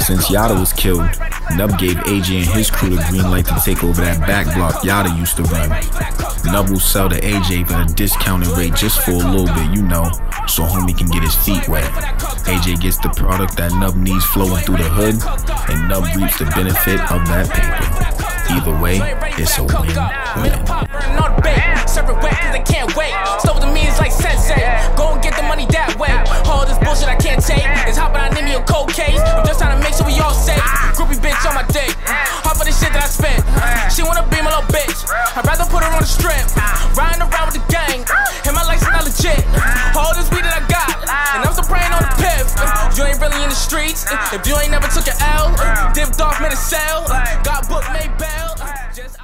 Since Yada was killed, Nub gave AJ and his crew the green light to take over that back block Yada used to run. Nub will sell to AJ at a discounted rate just for a little bit, you know, so homie can get his feet wet. AJ gets the product that Nub needs flowing through the hood, and Nub reaps the benefit of that paper. Either way, it's a. All this bullshit I can't take. It's me a cold case. I'm just trying to make sure we all safe. Groupie bitch on my dick. The shit that I spent. She wanna be my little bitch. I'd rather put her on the strip. Riding around with the gang. And my life's not legit. All this weed that I got. And I'm still praying on the piff. You ain't really in the streets. If you ain't never took an L. Dipped off, made a sale. Got booked, made bail. Just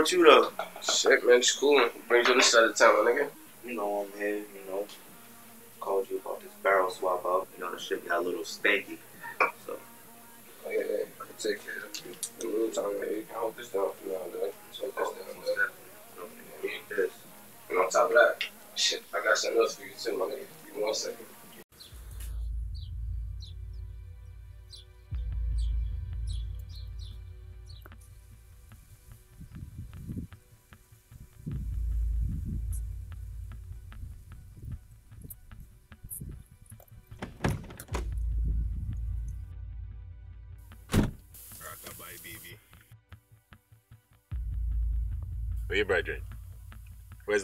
with you, though? Shit, man, it's cool. Brings you on this side of town, my nigga. You know I'm here, you know. Called you about this barrel swap out. You know, the shit got a little stanky. So, Oh, yeah, yeah. I can take care of you. In the meantime, man, you can hold this down for now, man. So this down, man. need this. And on top of that, shit, I got something else for you too, my nigga. Give me one second.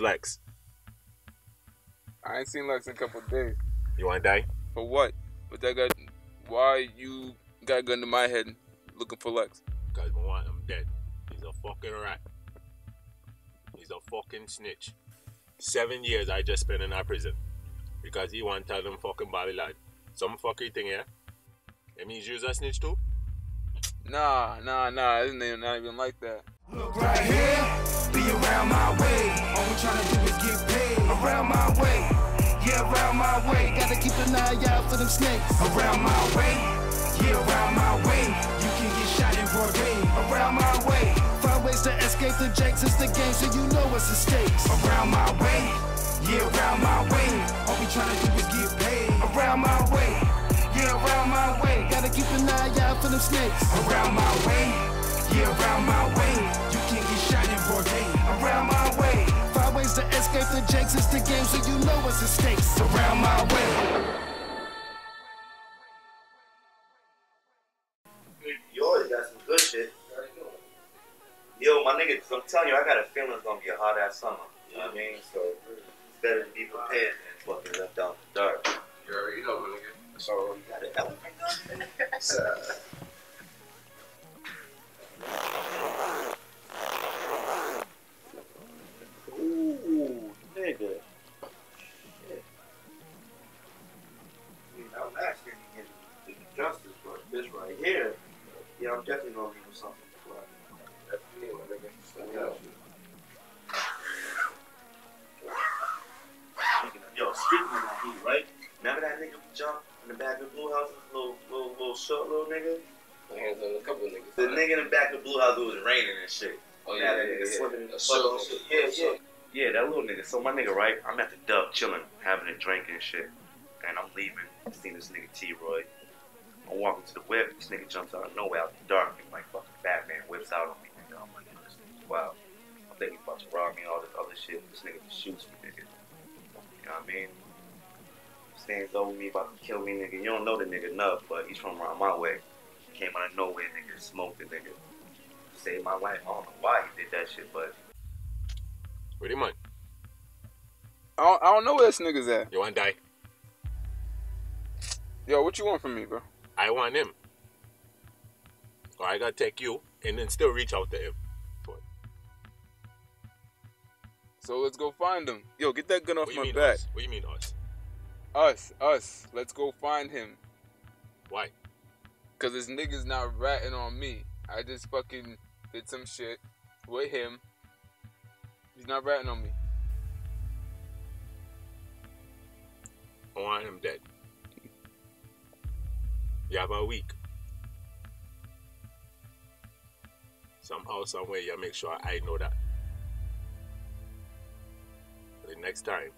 Lex? I ain't seen Lex in a couple of days. You wanna die? For what? But that got why you got a gun to my head looking for Lex? Cause I want him dead. He's a fucking rat. He's a fucking snitch. Seven years I just spent in our prison. Because he want to tell them fucking Bobby lad. Some fuckery thing, yeah? It means you's a snitch too? Nah, nah, nah. It's not not even like that. Look right here, be around my way. All we tryna do is get paid. Around my way, yeah, around my way. Gotta keep an eye out for them snakes. Around my way, yeah, around my way. You can get shot in broad day. Around my way, find ways to escape the jakes. It's the game, so you know what's the stakes. Around my way, yeah, around my way. All we tryna do is get paid. Around my way, yeah, around my way. Gotta keep an eye out for them snakes. Around my way. Yeah, around my way, you can get shot in broad day. Around my way, find ways to escape the jakes. It's the game, so you know what's the stakes. Around my way. You always got some good shit. Yo, my nigga, 'cause I'm telling you, I got a feeling it's gonna be a hot ass summer. You know what I mean? So, it's better to be prepared than fucking left out in the dark. You already know, my nigga. So, You got an elephant gun? you. Speaking of- Yo, speaking of that heat, right? Remember that nigga who jumped in the back of the blue house? Little, little, little short little nigga? my hands on a couple of niggas. The nigga in the back of the blue house, it was raining and shit. Oh, yeah, that yeah, nigga yeah. swimming in the puddle shit. Yeah, yeah. Yeah, that little nigga. So my nigga, right? I'm at the dub chilling, having a drink and shit. And I'm leaving. I seen this nigga T-Roy. I'm walking to the whip. This nigga jumps out of nowhere out the dark and like fucking Batman whips out on me. Nigga. I'm like, yo, this nigga's wild. I'm thinking he about to rob me and all this other shit. This nigga just shoots me, nigga. You know what I mean? Stands over me, about to kill me, nigga. You don't know the nigga enough, but he's from around my way. Came out of nowhere, nigga. Smoked the nigga. Saved my life. I don't know why he did that shit, but Where the man? I don't, I don't know where this nigga's at. You wanna die? Yo, what you want from me, bro? I want him. Or I gotta take you and then still reach out to him. So let's go find him. Yo, get that gun off my back. us? What do you mean us? Us, us. Let's go find him. Why? Cause this nigga's not ratting on me. I just fucking did some shit with him. He's not ratting on me. I want him dead. You have a week. Somehow, somewhere, you make sure I know that. The next time,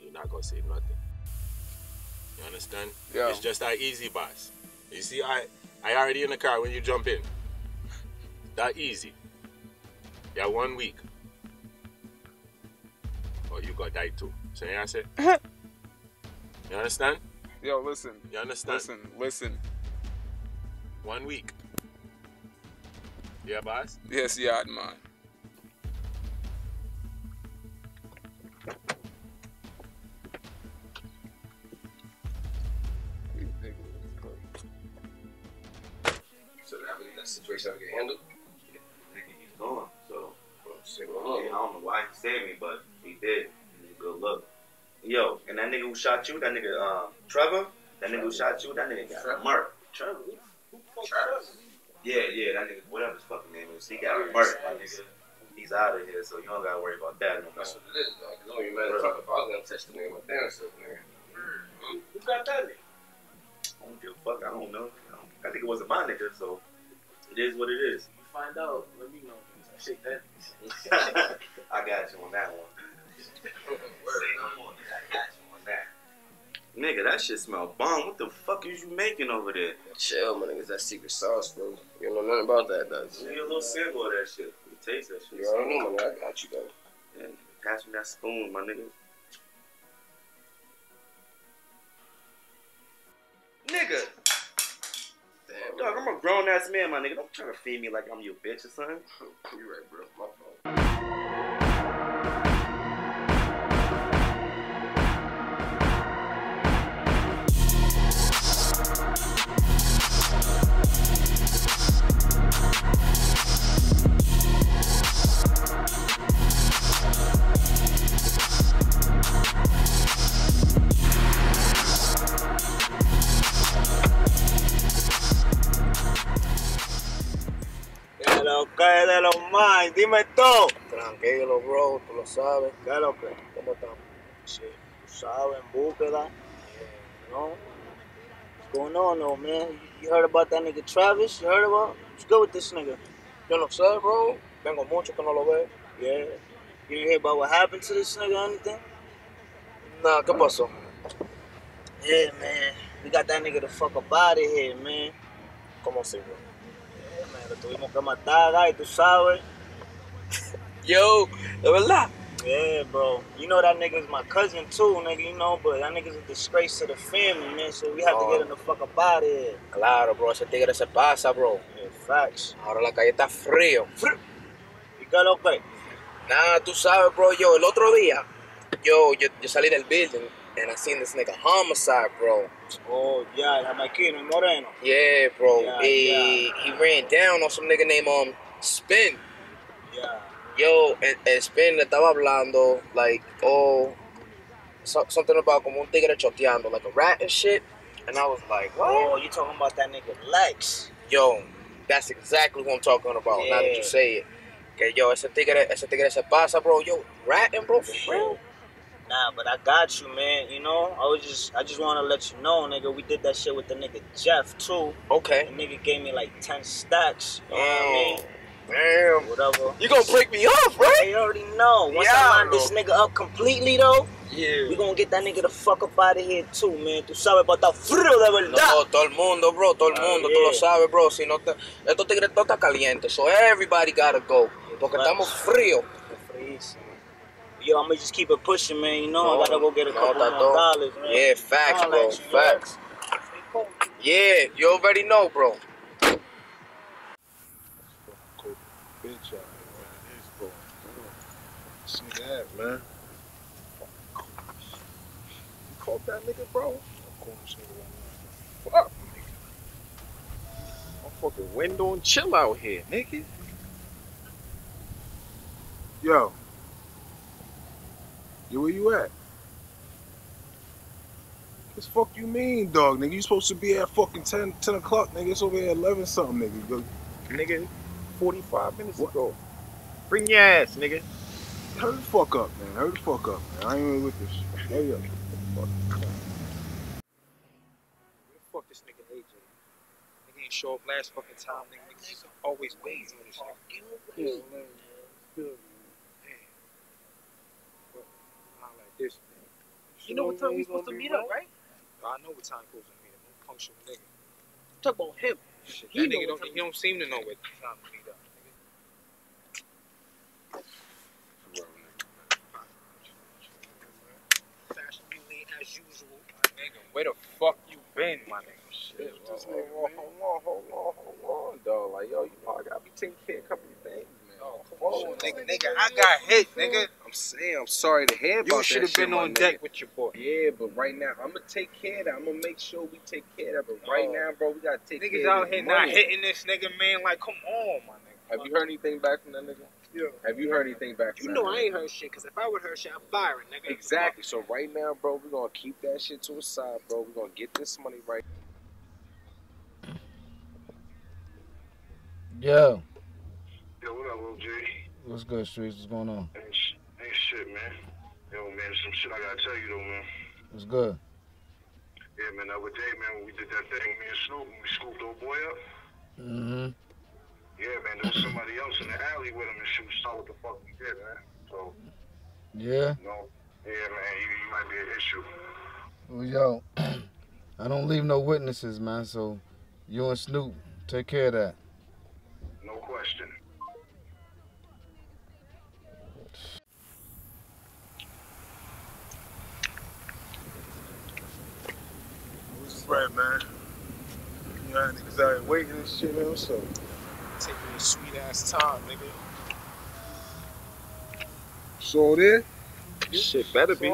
you're not gonna say nothing. You understand? Yeah. It's just that easy, boss. You see, I I already in the car when you jump in. That easy. Yeah, one week. Or you got die too. So you say? you understand? Yo, listen. You understand? Listen, listen. One week. Yeah, boss? Yes, yeah, man. So that really that situation ever get handled? Nigga, he's gone. So, Say I well, don't know why he saved me, but he did. Good look. Yo, and that nigga who shot you, that nigga, um, Trevor, that nigga who shot you, that nigga got Trevor? murked. Trevor? Who, who the fuck Travis. Trevor? Yeah, yeah, that nigga, whatever his fucking name is, he got murked, my nigga. He's out of here, so you don't gotta worry about that no more. That's what it is, though. Cause only man Trump, if I was gonna touch the nigga, my damn self, nigga. Who got that nigga? I don't give a fuck. I don't know. I don't- That nigga wasn't my nigga, so it is what it is. You Find out. Let me know. I shake that. I got you on that one. Say no more, Nigga, that shit smell bomb. What the fuck is you making over there? Chill, my niggas. That secret sauce, bro. You don't know nothing about that, does Give me a little sample of that shit. Me taste that shit. you? I don't know, my nigga. I got you, though. Yeah, pass me that spoon, my nigga. Nigga, Damn, dog, I'm a grown ass man, my nigga. Don't try to feed me like I'm your bitch or something. You right, bro. My fault. Lo que de los más, dime todo. Tranquilo, bro. Tú lo sabes. ¿Qué es lo que? ¿Cómo estamos? Sí, tú sabes, en búsqueda. You know? What's going on, though, man? You heard about that nigga Travis? You heard about? What's good with this nigga? Yo no sé, bro. Tengo mucho que no lo veo. Yeah. You didn't hear about what happened to this nigga or anything? Nah, ¿qué pasó? Yeah, man. We got that nigga the fuck up out of here, man. ¿Cómo así, bro? Lo tuvimos que matar, ay, tú sabes. Yo, de verdad. Yeah, bro. You know that nigga's my cousin too, nigga, you know, but that nigga's a disgrace to the family, man, so we have to Oh. get him the fuck up out of here. Claro, bro. Ese tigre se pasa, bro. Yeah, facts. Ahora la calle está frío. ¿Y qué lo que? Nada, tú sabes, bro. Yo, el otro día, yo, yo, yo salí del building and I seen this nigga homicide, bro. Oh, yeah, el jamaiquino, moreno. Yeah, bro. Yeah, he, he ran down on some nigga named um Spin. Yeah. Yo, el, el Spin le estaba hablando, like, oh, so, something about como un tigre choteando, like a rat and shit. And I was like, what? Oh, you talking about that nigga Lex? Yo, that's exactly what I'm talking about. Now that you say it. Que yo, ese tigre, ese tigre se pasa, bro. Yo, ratting, bro, for real. Nah, but I got you, man. You know, I was just, I just want to let you know, nigga. We did that shit with the nigga Jeff too. Okay. The nigga gave me like ten stacks. You know what I mean? Damn. Whatever. You gonna break me off, right? They already know. Once Yeah, I line this nigga up completely, though, Yeah. we gonna get that nigga the fuck up out of here too, man. Tú sabes, está frío de verdad. No, todo el mundo, bro, todo el Ah, mundo, tú yeah. lo sabes, bro. Si no te, estos tigres todo está caliente, so everybody gotta go. Porque Right. estamos fríos. Freeze. Yo, I'ma just keep it pushing, man. You know, I gotta go get a No, couple está more todo. dollars, man. Yeah, facts, Holla bro, at you, yo. facts. Yeah, you already know, bro. Cold bitch out here, man. He's cold. See that, man. You caught that nigga, bro? calling this nigga right now. Fuck, nigga. Motherfucking window and chill out here, nigga. Yo. Yo, where you at? What the fuck you mean, dog, nigga? You supposed to be at fucking 10, 10 o'clock, nigga. It's over here at 11 something, nigga. Go, nigga, 45 minutes ago. Bring your ass, nigga. Hurry the fuck up, man. Hurry the fuck up, man. I ain't even with this shit. Hurry up. Fuck. Where the fuck this nigga AJ? Nigga ain't show up last fucking time, nigga. Niggas always waiting on this nigga. Yeah, man. Good. Man. But, this, man. You know what time we supposed to meet up, right? I know what time goes to meet up. I'm punctual nigga. Talk about him. Shit, He that nigga don't, he don't seem to know what time to meet up. Fashion you late as usual. Nigga, where the fuck you been, my nigga? Shit, This hold nigga, on, hold on, hold on, hold on, dog. Like, yo, you know, I gotta be taking care of a couple of things, man. Oh, come on, nigga, nigga, I got hit, nigga. I'm saying, I'm sorry to hear about You that should have been my on nigga. deck with your boy. Yeah, but right now, I'm gonna take care of that. I'm gonna make sure we take care of it. But right Oh. now, bro, we gotta take Niggas care out here this not hitting this nigga, man. Like, come on, my nigga. Have you heard anything back from that nigga? Yeah. Have you heard anything back You know that I ain't heard shit, cause if I would heard shit, I'm firing, nigga. Exactly. So right now, bro, we're gonna keep that shit to a side, bro. We're gonna get this money right. Yo, Yo, what up, OJ? what's good, Streets? What's going on? Ain't, sh- ain't shit, man. Yo, man, some shit I gotta tell you, though, man. What's good? Yeah, man, the other day, man, when we did that thing, me and Snoop, we scooped old boy up. Mm-hmm. Yeah, man, there was somebody else in the alley with him, and she was saw what the fuck we did, man. So, Yeah. you know, yeah, man, you, you might be an issue. Well, yo, I don't leave no witnesses, man. So you and Snoop take care of that. No question. Right, man. You know, niggas out here waiting and shit, man. So Taking your sweet ass time, nigga. So there. Shit better be.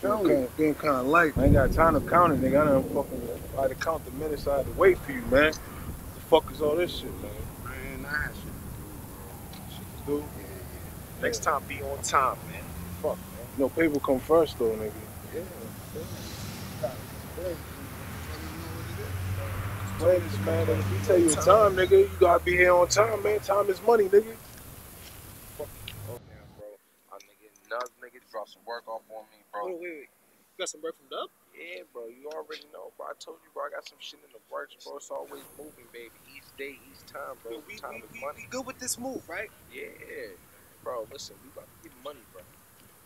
Kind of, being kind of light. I ain't got time to count it, nigga. I done fucking I had to count the minutes I had to wait for you, man. The fuck is all this shit, man? Man, I had shit Shit to do. Yeah, yeah. Next time, be on time, man. Fuck, man. No paper come first, though, nigga. Yeah. Play this, man. If we tell you a time, nigga, you gotta be here on time, man. Time is money, nigga. Oh, man, bro. My nigga Nub, nigga, dropped some work off on me, bro. Wait, wait, wait. You got some work from Dub? Yeah, bro, you already know, bro. I told you, bro, I got some shit in the works, bro. It's always moving, baby. Each day, each time, bro. We, time we, is we, money. we good with this move, right? Yeah, bro. Listen, we about to get money, bro.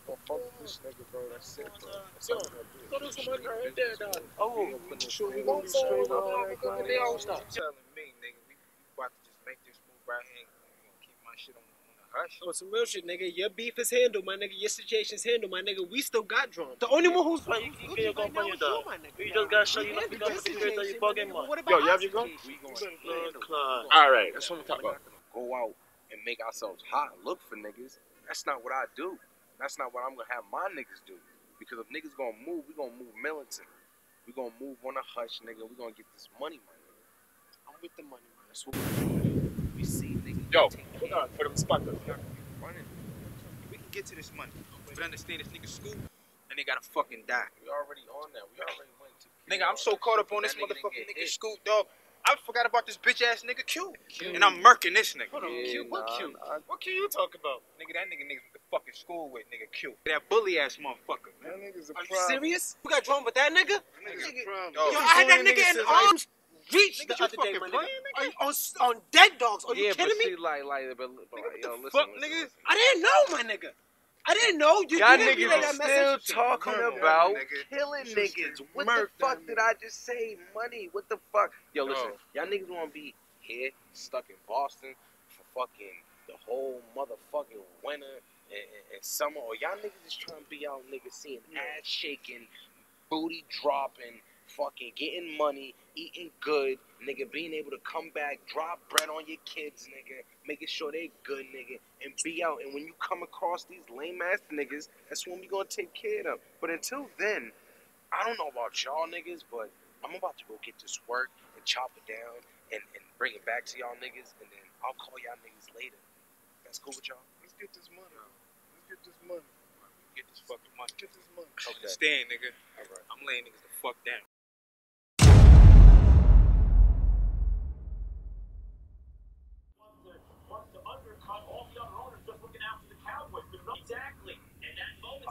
Don't fuck this nigga, bro. That's it, bro. That's Yo, all we gotta do. throw this money right there, dog. Oh, We we sure we we gonna be straight gonna on that go grind. get their. Telling me, nigga, we, we about to just make this move right here. We gonna keep my shit on, on the hush. On some real shit, nigga. Your beef is handled, my nigga. Your situation's handled, my nigga. We still got drums. The only one who's Man, you- you looking right now is you, my nigga. You just gotta show you nothing handled got your you bugging, my man. Yo, you have your gun? We gonna Good handle Klein. it. All right, that's what I'm talking about. Go out and make ourselves hot, look for niggas. That's not what I do. That's not what I'm gonna have my niggas do. Because if niggas gonna move, we gonna move militant. We gonna move on a hush, nigga. We gonna get this money, my nigga. I'm with the money, man. That's what we do. We see niggas. Yo, take hold on, put them spot up. We can get to this money. But understand this nigga Scoop, and they gotta fucking die. We already on that. We already went to. Nigga, I'm so caught up on this That nigga motherfucking nigga hit. Scoop, dog. I forgot about this bitch ass nigga Q. And I'm murking this nigga. Hold on, Yeah, Q, what nah, Q? nah. What Q you talking about? Nigga, that nigga niggas with the fucking school with, nigga Q. That bully ass motherfucker. That nigga's a Are you serious? You got drawn with that nigga? Nigga's a problem. Yo, Yo, I had that bullying nigga in since I- arms reach Nigga, the you other day, fucking my playing, nigga. Are you on, on dead dogs? Are you yeah, kidding but me? see, like, like, but, but like, yo, listen, fuck, listen, nigga? listen. I didn't know, my nigga. I didn't know. You, Y'all you didn't relay niggas that are still talking Murder about nigga. killing Just niggas. What murk the fuck that did I just say? Money. What the fuck? Yo, listen. Yo. Y'all niggas wanna be here, stuck in Boston for fucking the whole motherfucking winter and, and, and summer, or y'all niggas just trying to be out, niggas seeing ass shaking, booty dropping, fucking getting money, eating good, nigga, being able to come back, drop bread on your kids, nigga, making sure they good, nigga, and be out. And when you come across these lame ass niggas, that's when we gonna take care of them. But until then, I don't know about y'all niggas, but I'm about to go get this work and chop it down and, and bring it back to y'all niggas, and then I'll call y'all niggas later. That's cool with y'all? Let's get this money. Let's get this money. Get this fucking money. Get this money. Okay. Understand, nigga. All right. I'm laying niggas the fuck down.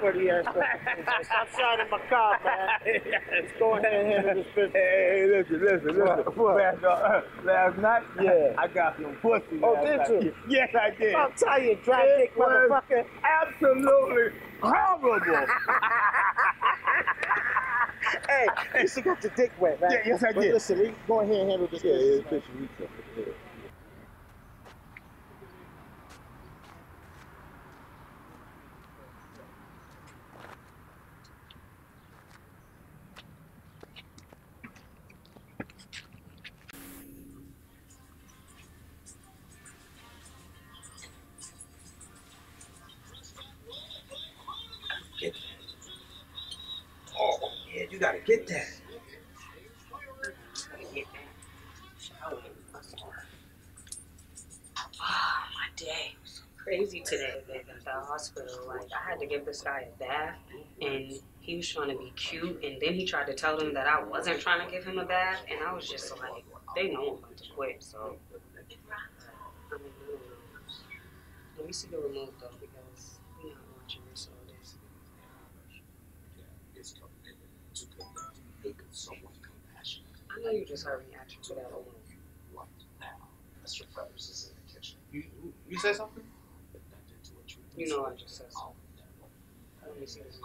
Pretty ass. Stop signing my car, man. Let's go ahead and handle this business. Hey, listen, listen, listen. What? What? Last, uh, last night, Yeah. I got some pussy. Oh, did night. you? Yes, I did. I'm telling you, dry It dick motherfucker. Absolutely horrible. hey, you should got your dick wet, man. Yeah, yes, I but did. listen, we go ahead and handle this Yeah, business. yeah, man. You gotta get that. Ah, my day was crazy today at the hospital. Like I had to give this guy a bath and he was trying to be cute and then he tried to tell them that I wasn't trying to give him a bath and I was just like, they know I'm about to quit, so I mean? Let me see the remote though because we're not watching this all this. I know you just heard me ask you for that remote. You, you say something? You know I just said so. Let me see this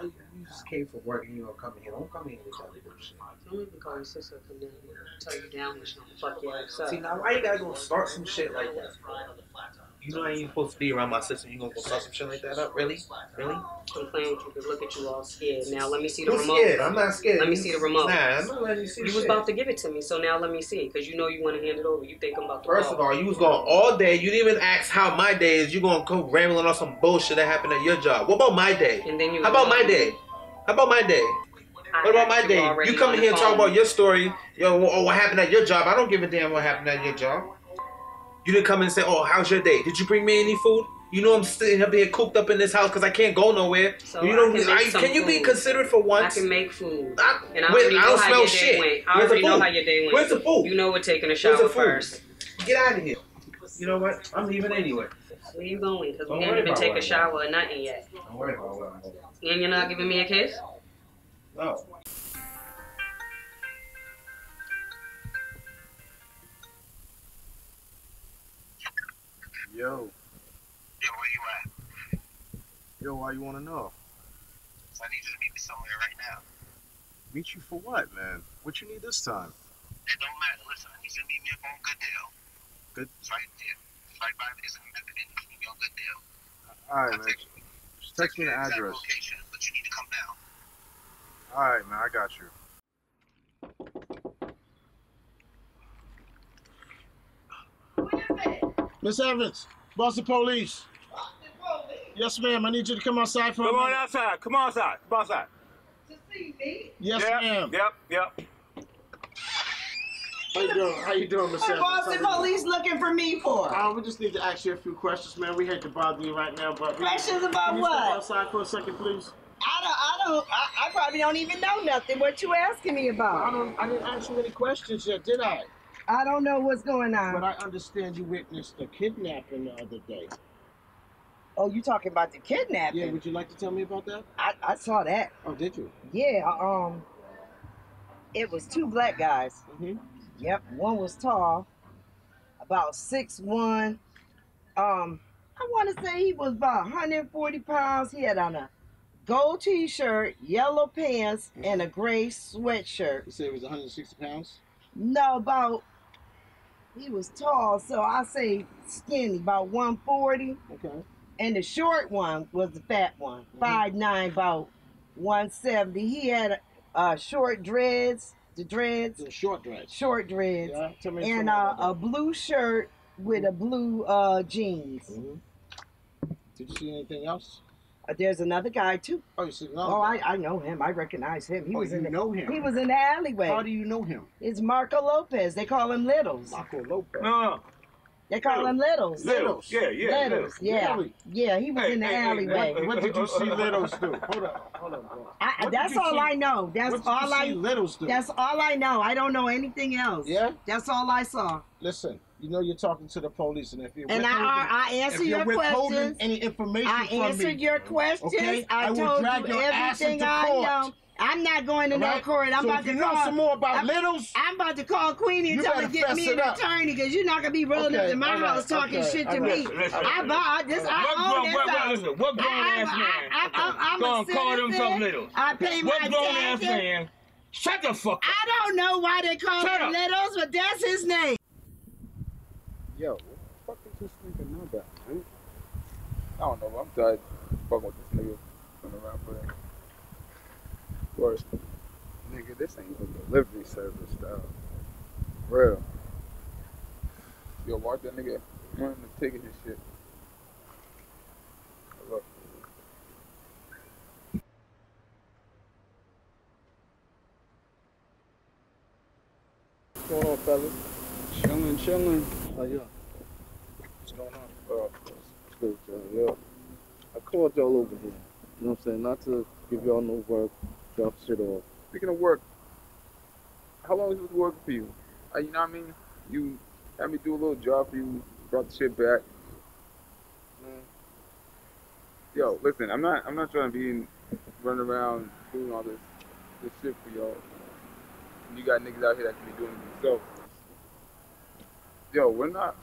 you you just came from work and you gonna come in here? Don't come in here with that. Don't even call your sister come down here. Tell you down she don't fuck your ass up. See now, why you gotta go start some shit like that? You know I ain't supposed to be around my sister. You gonna go start some shit like that up? Really? Really? I'm playing with you because look at you all scared. Now let me see the Who's remote. scared? I'm not scared. Let me see the remote. Nah, I'm not letting you see You was shit. about to give it to me, so now let me see because you know you want to hand it over. You think I'm about to First of all, you was going all day. You didn't even ask how my day is. You gonna come rambling on some bullshit that happened at your job. What about my day? And then you How about my day? How about my day? I What about my day? You come in here and talk about your story, yo, or what happened at your job. I don't give a damn what happened at your job. You didn't come and say, "Oh, how's your day? Did you bring me any food?" You know I'm sitting up here cooped up in this house because I can't go nowhere. So you I know, can I- can you be considerate for once? I can make food. I- and I wait, I don't smell shit. went. I Where's already know how your day went. Where's the food? You know we're taking a shower first. Get out of here. You know what? I'm leaving anyway. Where you going? Because we didn't even take a shower or nothing yet. Don't worry about what I'm. And you're not giving me a kiss? No. Yo. Yo, where you at? Yo, why you want to know? I need you to meet me somewhere right now. Meet you for what, man? What you need this time? It don't matter. Listen, I need you to meet me up on Goodale. Good. It's right there. It's right by the Isn't Meet me on Goodale. All right, man. Just text me the address. location, but you need to come down. All right, man. I got you. Miss Evans, Boston Police. Yes, ma'am. I need you to come outside for Come a on outside. Come on outside. Come outside. To see me? Yes, yep, ma'am. Yep, yep. How you doing? How you doing, Miss Evans? Boston Police looking for me for? Uh, we just need to ask you a few questions, man. We hate to bother you right now, but Questions about Can you what? Step outside for a second, please. I don't, I don't, I, I probably don't even know nothing. What you asking me about? I don't, I didn't ask you any questions yet, did I? I don't know what's going on. But I understand you witnessed a kidnapping the other day. Oh, you talking about the kidnapping? Yeah, would you like to tell me about that? I, I saw that. Oh, did you? Yeah, um, it was two black guys. Mm-hmm. Yep, one was tall, about six one. Um, I want to say he was about 140 pounds. He had on a gold T-shirt, yellow pants, and a gray sweatshirt. You said it was 160 pounds? No, about He was tall, so I say skinny, about 140. Okay. And the short one was the fat one, five nine, about 170. He had uh, short dreads, the dreads. The short dreads. Short dreads. Yeah, and uh, a blue shirt with a blue uh, jeans. Did you see anything else? Uh, there's another guy too. Oh, you see Oh, I, I know him. I recognize him. He Oh, was you in the, know him? He was in the alleyway. How do you know him? It's Marco Lopez. They call him Littles. Marco Lopez. No. They call him Littles. Littles. Yeah, yeah, Littles. Littles. Yeah. Really? Yeah, he was Hey, in the hey, hey, alleyway. what- What did you see Littles do? Hold on, hold on, bro. I, that's all see- I know. That's what did you all I. see Littles do? That's all I know. I don't know anything else. Yeah? That's all I saw. Listen, you know you're talking to the police, and if you're And I- I- I answer your questions. any information I answered me, your questions. Okay? I, will told drag you your ass everything into I court. know. I'm not going to All no court. I'm So about if to you know call some more about I'm, Littles, I'm about to call Queenie and tell her to get me an up. attorney because you're not gonna be rolling up Okay, to my all right, house talking okay, shit to me. right. Listen, I buy this. I own this what- what- house. listen, what grown I, ass man? I, I, I'm, Go a and call them some Littles. I pay my What grown ass man? Shut the fuck up. I don't know why they call him. Littles, but that's his name. Yo, what the fuck is this nigga know about? I don't know. I'm tired fucking with this nigga running around him. Worse, nigga, this ain't no delivery service, though. Real. Yo, watch that nigga running the ticket and shit. What's going on, fellas? Chilling, chilling. How you? What's going on? Uh, it's Yeah. I called y'all over here. You know what I'm saying? Not to give y'all no work, drop shit off. Speaking of work, how long is this work for you? Uh, you know what I mean? You had me do a little job for you, brought the shit back. Yo, listen, I'm not I'm not trying to be in, running around doing all this this shit for y'all. You got niggas out here that can be doing it themselves. Yo, we're not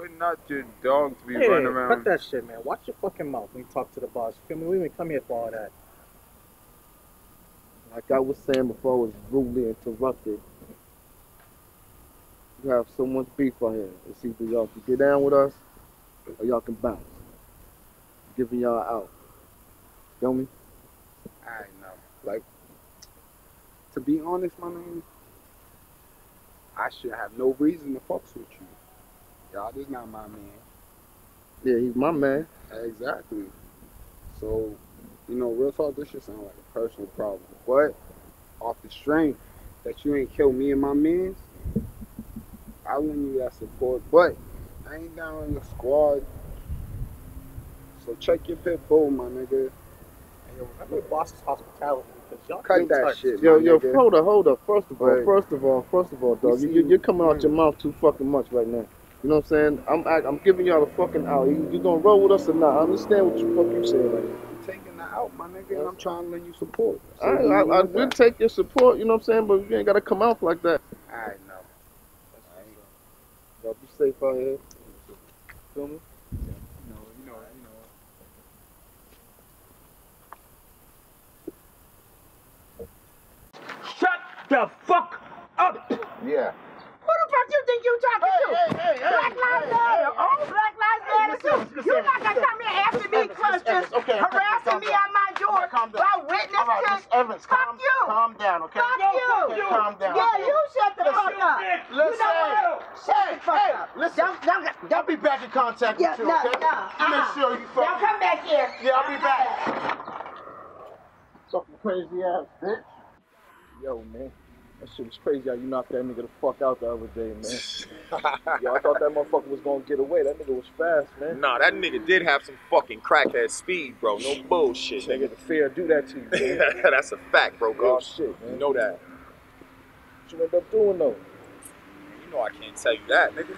we're not your dogs to be Hey, running around. cut that shit, man. Watch your fucking mouth when you talk to the boss. You feel me? We didn't come here for all that. Like I was saying before, I was rudely interrupted. You have so much beef out here. It's either y'all can get down with us or y'all can bounce. Giving y'all out. Feel me? I know. Like, to be honest, my man, I should have no reason to fuck with you. Y'all just not my man. Yeah, he's my man. Exactly. So, you know, real talk, this should sound like a personal problem. But, off the strength that you ain't killed me and my mans, I lend you that support. But, I ain't down in the squad. So, check your pit bull, my nigga. And yo, remember boss's hospitality because y'all Cut that touch. shit, Yo, my yo, nigga. hold up, hold up. First of all, first of all, first of all, dog, you, you're coming out hmm. your mouth too fucking much right now. You know what I'm saying? I'm act- I'm giving y'all a fucking out. You, you gonna roll with us or not? I understand what you fuck you saying right now. I'm taking that out, my nigga, and I'm trying to lend you support. So I, do you I, I want will that? take your support, you know what I'm saying, but you ain't gotta come out like that. I know. Y'all be safe out here. Feel me? You know, you know, you know. Shut the fuck up. Yeah. Who the fuck you think you talking to? Black Lives Matter. Oh, Black Lives Matter too. You're not gonna come here asking me questions, harassing me on my door while witness to. Evans, Fuck calm, you. calm down, okay? Fuck you. Calm down. Yeah, you shut the fuck up. Listen, You know what? Shut the fuck hey, up. listen. Don't, don't, don't I'll be back in contact Yeah, with you, no, okay? no, You Make uh-uh. sure you fuck. Don't come back here. Yeah, I'll be back. Fucking crazy ass bitch. Yo, man. That shit was crazy how you knocked that nigga the fuck out the other day, man. Yo, I thought that motherfucker was gonna get away. That nigga was fast, man. Nah, that nigga did have some fucking crackhead speed, bro. No bullshit, Nigga, nigga. the fear do that to you, man. That's a fact, bro. Real God. shit, man. You know that. What you end up doing, though? You know I can't tell you that, nigga.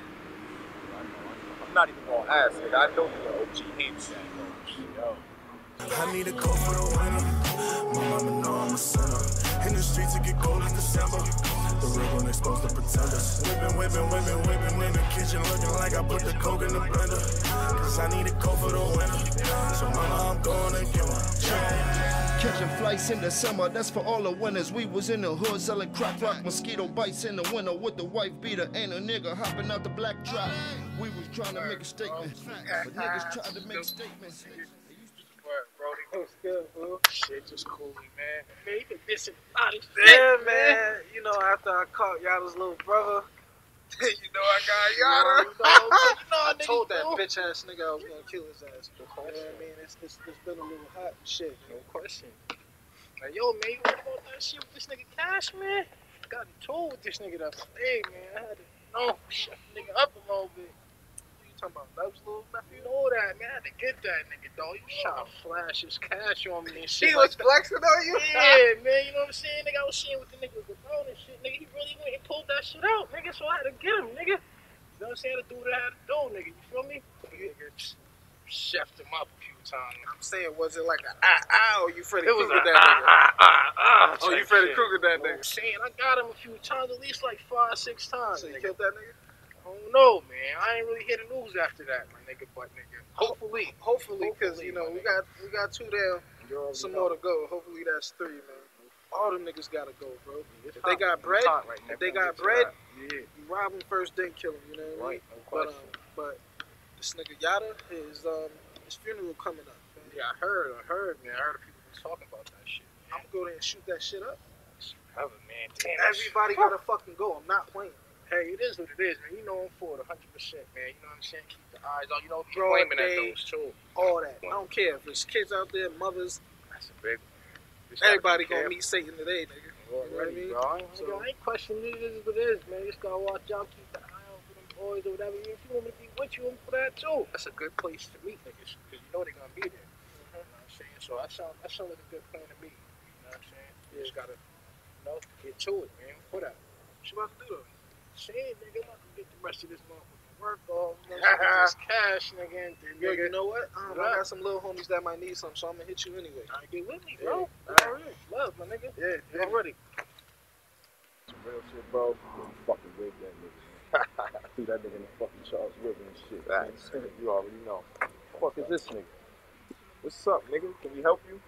I'm not even gonna ask, nigga. I know you the OG Henson, bro. Yo. I need a coat for the winter. My mama know I'm a sinner. In the streets, it get cold in December. The real one exposed to pretenders. Whipping, whipping, whipping, whipping in the kitchen, looking like I put the coke in the blender. Cause I need a coat for the winter. So mama, I'm gonna give her. Catching flights in the summer, that's for all the winners. We was in the hood selling crack rock, mosquito bites in the winter with the wife beater. Ain't a nigga hopping out the black drop. We was trying to make a statement, but niggas tried to make statements. What's good? Shit, just cool, man. Man, you been missing a lot of Yeah, shit, man. You know, after I caught Yada's little brother, you know I got Yada. you know, you know, I told that bitch ass nigga I was gonna kill his ass. You know what I mean? It's, it's, it's been a little hot and shit. No question. Like, yo, man, you wanna go that shit with this nigga Cash, man? Got in tour with this nigga the other day, man. I had to, know, shut the nigga up a little bit. What talking about? Love's little nephew? You know that, man. I had to get that nigga, dog. You shot flash his cash on me and shit. He like was that. flexing on you? Yeah, man. You know what I'm saying? Nigga, I was seeing with the nigga with the phone and shit. Nigga, he really went and pulled that shit out, nigga. So I had to get him, nigga. You know what I'm saying? I had To do what I had to do, nigga. You feel me? Nigga, chefed him up a few times. I'm saying, was it like a ah ah or you Freddy was Krueger that ah, nigga? ah, ah, ah Oh, you Freddy. Krueger that what nigga. I'm saying? I got him a few times, at least like five, six times. So you nigga. killed that nigga? I don't know, man. I ain't really hear the news after that, my nigga. But nigga, Hopefully, hopefully, because you know we got we got two there, some more to go. Hopefully that's three, man. All them niggas gotta go, bro. If they got bread, right if they got bread, Yeah. you rob them first, then kill them. You know what I mean? Right, no But um, but this nigga Yada, his um, his funeral coming up. Man. Yeah, I heard, I heard, man. I heard people talking about that shit. I'm gonna go there and shoot that shit up. Ever, man. Damn, Everybody gotta fucking go. I'm not playing. Hey, it is what it is, man. You know I'm for it 100%, man. You know what I'm saying? Keep the eyes on, you know, Broad aiming at those too. All that. I don't care if it's kids out there, mothers. That's a big Everybody gonna meet Satan today, nigga. You know what I mean? Bro, I ain't, So- I ain't questioning it. It is what it is, man. You just gotta watch out, keep the eye out for them boys or whatever. If you want me to be with you, I'm for that too. That's a good place to meet niggas, because you know they're gonna be there. You know what I'm saying? So that sounds that sounds like a good plan to me. You know what I'm saying? You just gotta, you know, get to it, man. What up? What you about to do though? Shit, nigga, I'm about to get the rest of this motherfucking work off. You know, this cash, nigga, and then, Yo, nigga. you know what? Um, What I got some little homies that might need some, so I'm gonna hit you anyway. Alright, get with me, Yeah. bro. Alright. Alright, love, my nigga. Yeah, You already. Some real shit, bro. Fucking wig that nigga. man. Threw that nigga in the fucking Charles River and shit. man. You already know. fuck is this nigga? What's up, nigga? Can we help you?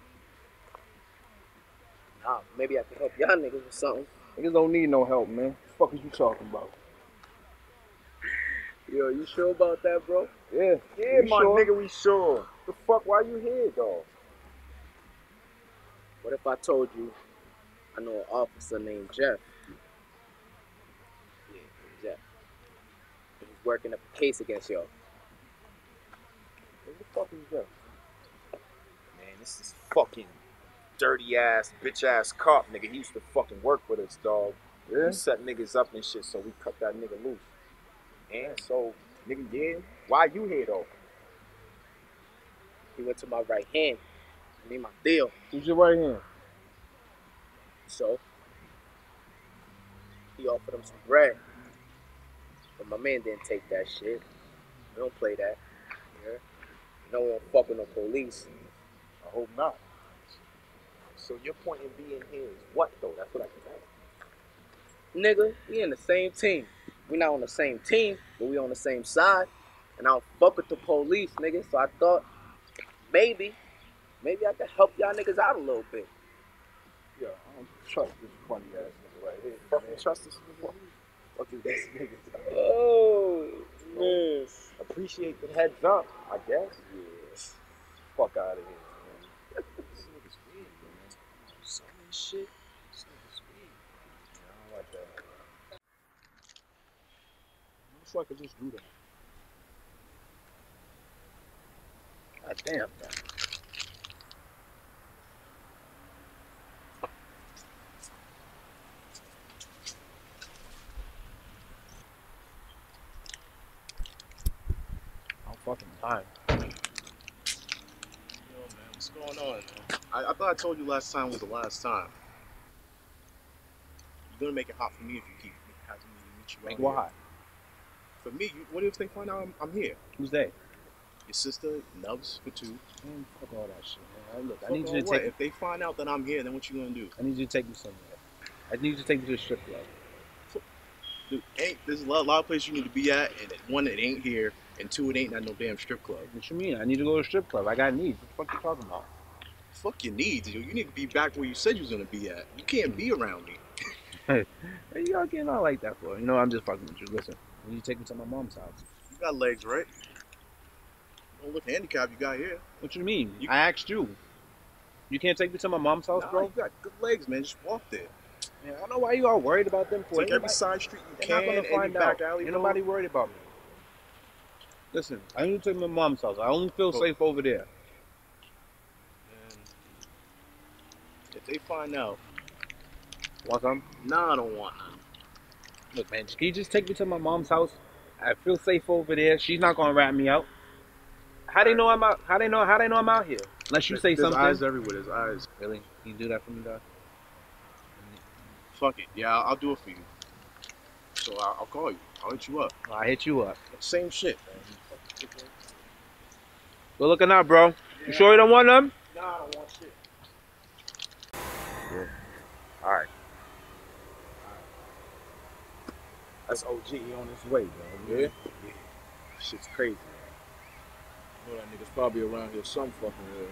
Nah, maybe I can help y'all niggas with something. Niggas don't need no help, man. What the fuck is you talking about? Yo, you sure about that, bro? Yeah. Yeah, we my sure? nigga, we sure. The fuck, why you here, dog? What if I told you I know an officer named Jeff? Yeah, Jeff. He's working up a case against y'all. What the fuck is that? Man, this is fucking dirty ass, bitch ass cop, nigga. He used to fucking work with us, dog. Yeah? We set niggas up and shit, so we cut that nigga loose. And so, nigga, yeah, why you here though? He went to my right hand. I made my deal. Who's your right hand? So he offered him some bread. But my man didn't take that shit. We don't play that. Yeah. You know we don't fuck with no police. I hope not. So your point in being here is what though? That's what I can ask. Nigga, we in the same team. We not on the same team, but we on the same side. And I don't fuck with the police, nigga. So I thought maybe, maybe I could help y'all niggas out a little bit. Yeah, I don't trust this funny ass nigga right here. Fucking trust this nigga. Fuck is this nigga? Oh, man. Appreciate the heads up, I guess. Yes. Fuck out of here, man. this nigga's weird, man. Some of this shit. This I don't like that. Looks like I could just do that. God damn. I'm fucking tired. Yo, man, what's going on. I, I thought I told you last time was the last time. You're gonna make it hot for me if you keep having me to meet you. Make what hot? For me, you, what if they find out I'm, I'm here? Who's that? Your sister, Nubs for two. Man, fuck all that shit, man. Look, I need you to what? take. If they find out that I'm here, then what you gonna do? I need you to take me somewhere. I need you to take me to the strip club. Dude, ain't there's a lot, a lot of places you need to be at, and one that ain't here, and two it ain't at no damn strip club. What you mean? I need to go to a strip club. I got needs. What the fuck you talking about? fuck your needs. You, you need to be back where you said you was gonna be at. You can't be around me. Hey, y'all getting all like that for? You know, I'm just fucking with you. Listen, when you take me to my mom's house. You got legs, right? Don't look handicapped you got here. What you mean? I asked you. You can't take me to my mom's house, Nah, bro? you got good legs, man. Just walk there. Man, I don't know why you all worried about them for. Take Ain't every side street you can, not every back alley Ain't nobody worried about me. Listen, I need to take my mom's house. I only feel Oh. safe over there. If they find out, Want some? nah, I don't want none. Look, man, can you just take me to my mom's house? I feel safe over there. She's not gonna rat me out. How they know I'm out? How they know? How they know I'm out here? Unless you say There's something. eyes everywhere. There's eyes. Really? Can you do that for me, dog? Fuck it. Yeah, I'll, I'll do it for you. So I'll, I'll call you. I'll hit you up. I hit you up. Same shit, man. Good looking out, bro. You sure you don't want them? Nah, I don't want shit. Yeah. All right. That's OG on his way, bro. Yeah? Shit's crazy. man. You know that nigga's probably around here some fucking way.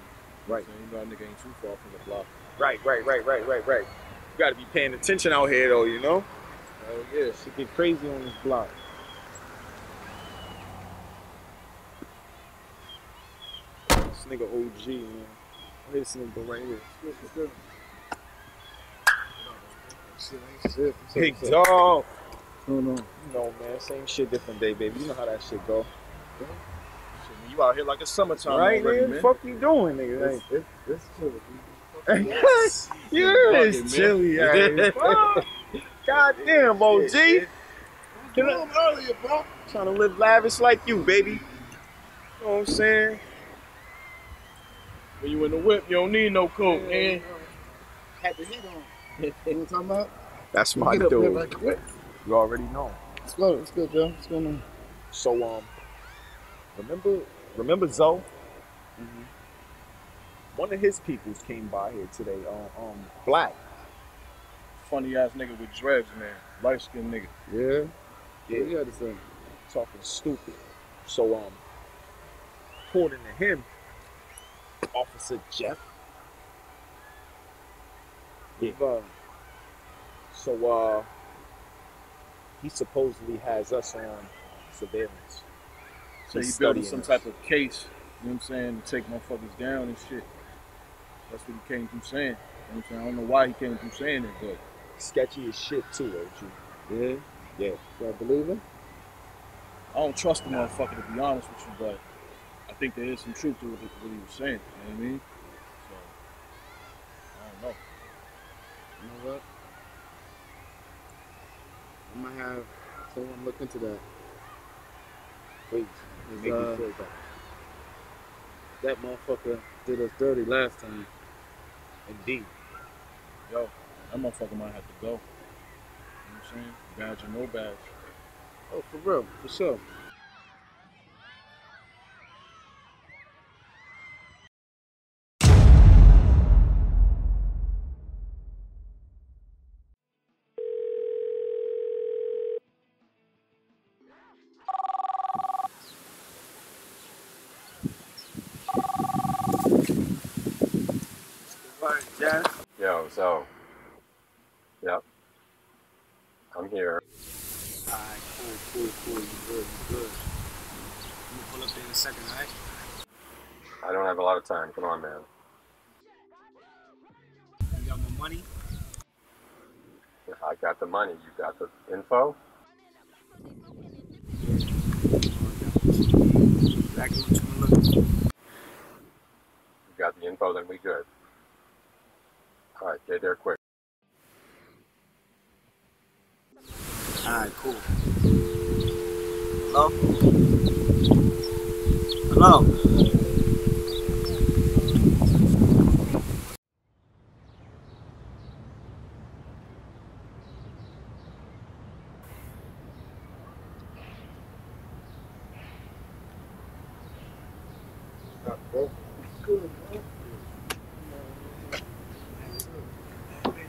Right. You know that nigga ain't too far from the block. Right, right, right, right, right, right. You gotta be paying attention out here though, you know? Hell yeah. Shit get crazy on this block. This nigga OG, man. This nigga right here. Big dog. No, no. You know, man, same shit, different day, baby. You know how that shit go. Shit, you out here like it's summertime Right, already, man. man. Fuck you doing, nigga? It's, it's, it's chilly. yeah, Fuck it's chilly. here. God damn, OG. Can I, earlier, bro. trying to live lavish like you, baby. You know what I'm saying? When you in the whip, you don't need no coat, man. Had the heat on. You know what I'm talking about? That's my Get there dude. right. You already know. Let's go. Let's go, Joe. What's going on? So um, remember remember Zoe? Mm-hmm. One of his peoples came by here today. Um, um black. Funny ass nigga with dreads, man. Light skinned nigga. Yeah. Yeah. What you had to say? Talking stupid. So um, according to him, Officer Jeff. Yeah. So uh, he supposedly has us on surveillance. So he He's building some us. type of case, you know what I'm saying, to take motherfuckers down and shit. That's what he came through saying. You know what I'm saying? I don't know why he came through saying it, but sketchy as shit too, OG. Yeah. Yeah. Do I believe him? I don't trust the motherfucker to be honest with you, but I think there is some truth to what he, what he was saying. You know what I mean? So I don't know. You know what? I might have someone look into that. Is, make me uh, feel better. That motherfucker did us dirty last time. Indeed. Yo, that motherfucker might have to go. You know what I'm saying? Badge or no badge. Oh, for real, for sure. Yo, so, yep, I'm here. Alright, cool, cool, cool. You good, you good. I'm gonna pull up in a second, alright? I don't have a lot of time. Come on, man. You got more money? I got the money. You got the info. Exactly what you been looking for. You got the info. Then we good. All right, get there quick. Alright, cool. Hello? Hello? Good,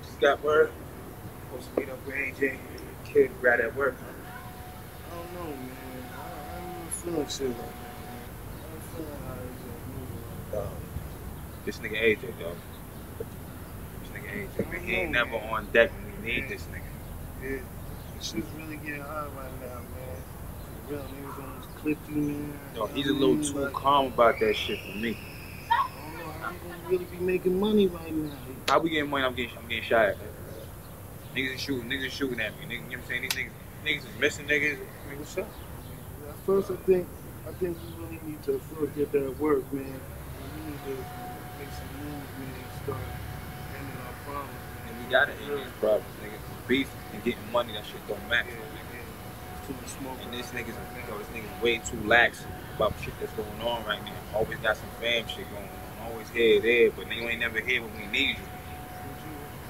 Just got word. Supposed to meet up with AJ. Kid right at work. I don't know, man. I, I'm not feeling shit right now, man. I'm feeling how it's moving. Um, This nigga AJ, dog. This nigga AJ, man. He ain't never on deck when we need this nigga. Yeah, shit's really getting hot right now, man. For real, niggas almost clipped you, man. Yo, he's a little too calm about that shit for me. I don't know how you gonna really be making money right now. How we getting money? I'm getting, I'm getting shot at. Niggas is shooting, niggas is shooting at me. Niggas, you know what I'm saying? These niggas, niggas is missing niggas. I mean, what's up? At first, I think, I think we really need to first get that work, man. We need to make some moves, man. Ending our problems. And we gotta end these problems, nigga. Beef and getting money, that shit don't matter. Too much smoke. And this nigga's, yo, this nigga's way too lax about shit that's going on right now. Always got some fam shit going on. Always here, there, but you ain't never here when we need you.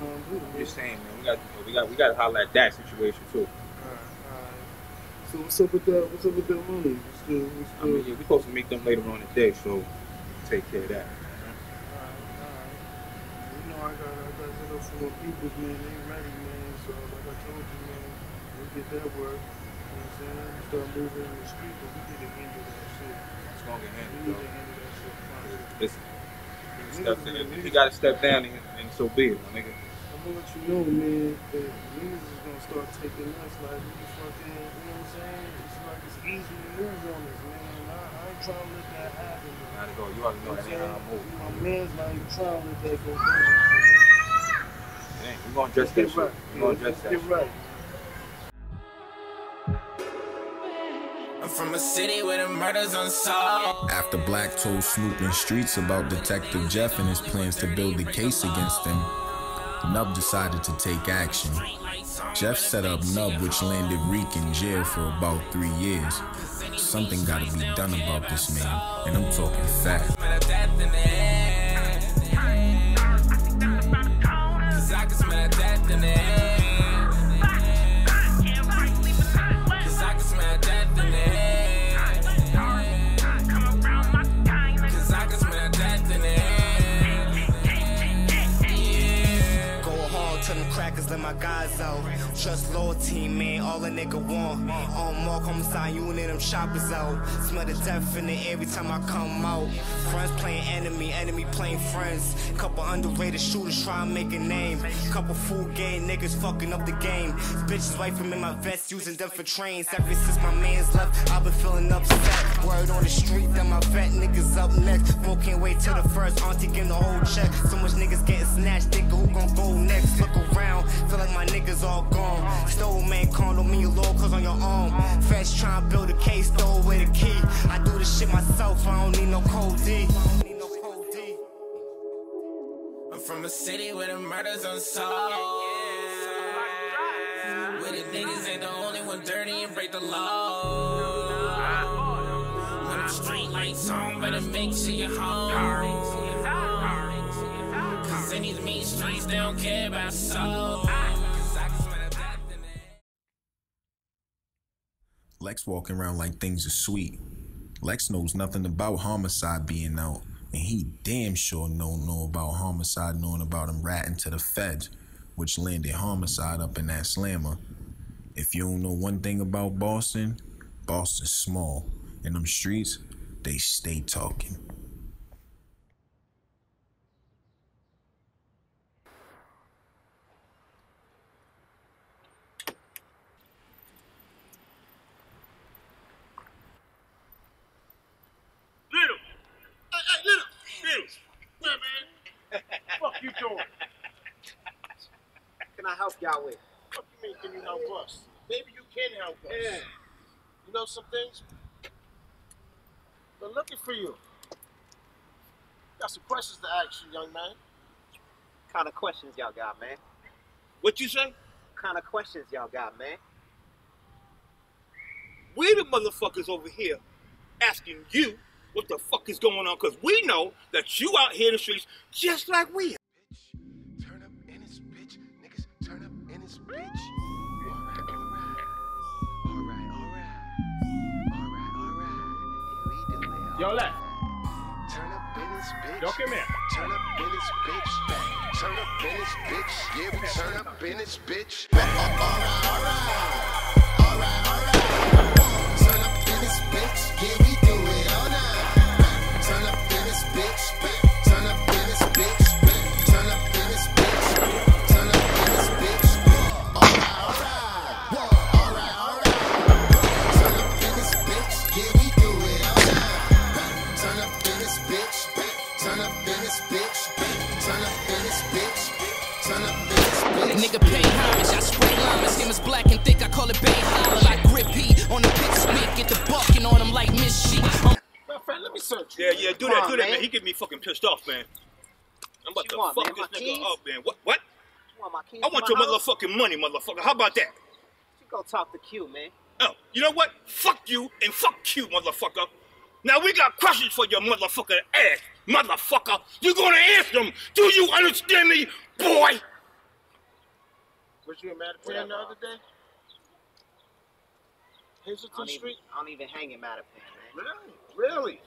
I'm just saying, man. We got, we got, we got to holler at that situation too. So what's up with that? What's up with that money? What's the, what's I mean, yeah, we supposed to meet them later on today, so take care of that. Uh, I got, I got to hit up some more people, man. They ready, man. So like I told you, man, we get that work. You know what I'm saying? We start moving in the street, but we need to handle that shit. It's gonna get We handled, need though. to handle that shit. Listen, he steps in- if he got to step down, and, and so be it, my nigga. I'm gonna let you know, man, that niggas is gonna start taking us like we fucking, you know what I'm saying? It's like it's easy to move on us, man. I, I ain't trying to let that happen. Man. Gotta go. You already know that ain't how I move. My man's not even trying to let that go down. Dang, we gonna address that Get shit. right. We gonna address Let's that get shit. right. I'm from a city where the murders unsolved. After Black told Snoop in streets about Detective Jeff and his plans to build a case against him, Nub decided to take action. Jeff set up Nub, which landed Reek in jail for about three years. Something gotta be done about this man, and I'm talking fast. I can smell in the air. Crackers, let my guys out. Trust loyalty, man, all a nigga want. On mark, homicide and them choppers out. Smell the death in the every time I come out. Friends playing enemy, enemy playing friends. Couple underrated shooters try to make a name. Couple fool gay niggas fucking up the game. Bitches from in my vest, using them for trains. Ever since my man's left, I've been feeling upset. Word on the street that my vet niggas up next. Bro can't wait till the first auntie getting the whole check. So much niggas getting snatched, nigga, who gon' go next? Look around, Stole man, condo me your low cause on your own. Feds tryna build a case, throw away the key. I do this shit myself, I don't need no code D. I'm from a city where the murders unsolved. Where the niggas ain't the only one dirty and break the law. When the street lights on, better make sure you're home. Cause in these mean streets, they don't care about soul. Lex walking around like things are sweet. Lex knows nothing about homicide being out, and he damn sure don't know about homicide knowing about him ratting to the feds, which landed homicide up in that slammer. If you don't know one thing about Boston, Boston's small, and them streets, they stay talking. Little. Hey, little. Little. Where, man? Fuck you doing? can I help y'all with? What you mean, can you help us? Maybe you can help us. Yeah. You know some things? They're looking for you. Got some questions to ask you, young man. kind of questions y'all got, man? What you say? kind of questions y'all got, man? We the motherfuckers over here asking you what the fuck is going on, cause we know that you out here in the streets just like we are. Yo, let. Turn up in this bitch. Yo, come here. Turn up in this bitch. Turn up in this bitch. Yeah, we turn up in this bitch. Alright, alright. Alright, alright. Turn nigga keys? up, man. What? What? You want my keys I want my your house? motherfucking money, motherfucker. How about that? You go talk to Q, man. Oh, you know what? Fuck you and fuck you, motherfucker. Now we got questions for your motherfucking ass, motherfucker. You gonna answer them? Do you understand me, boy? Was you in Mattapan the other day? I Hazelton don't, even, Street? I don't even hang in Mattapan, man. Really? Really?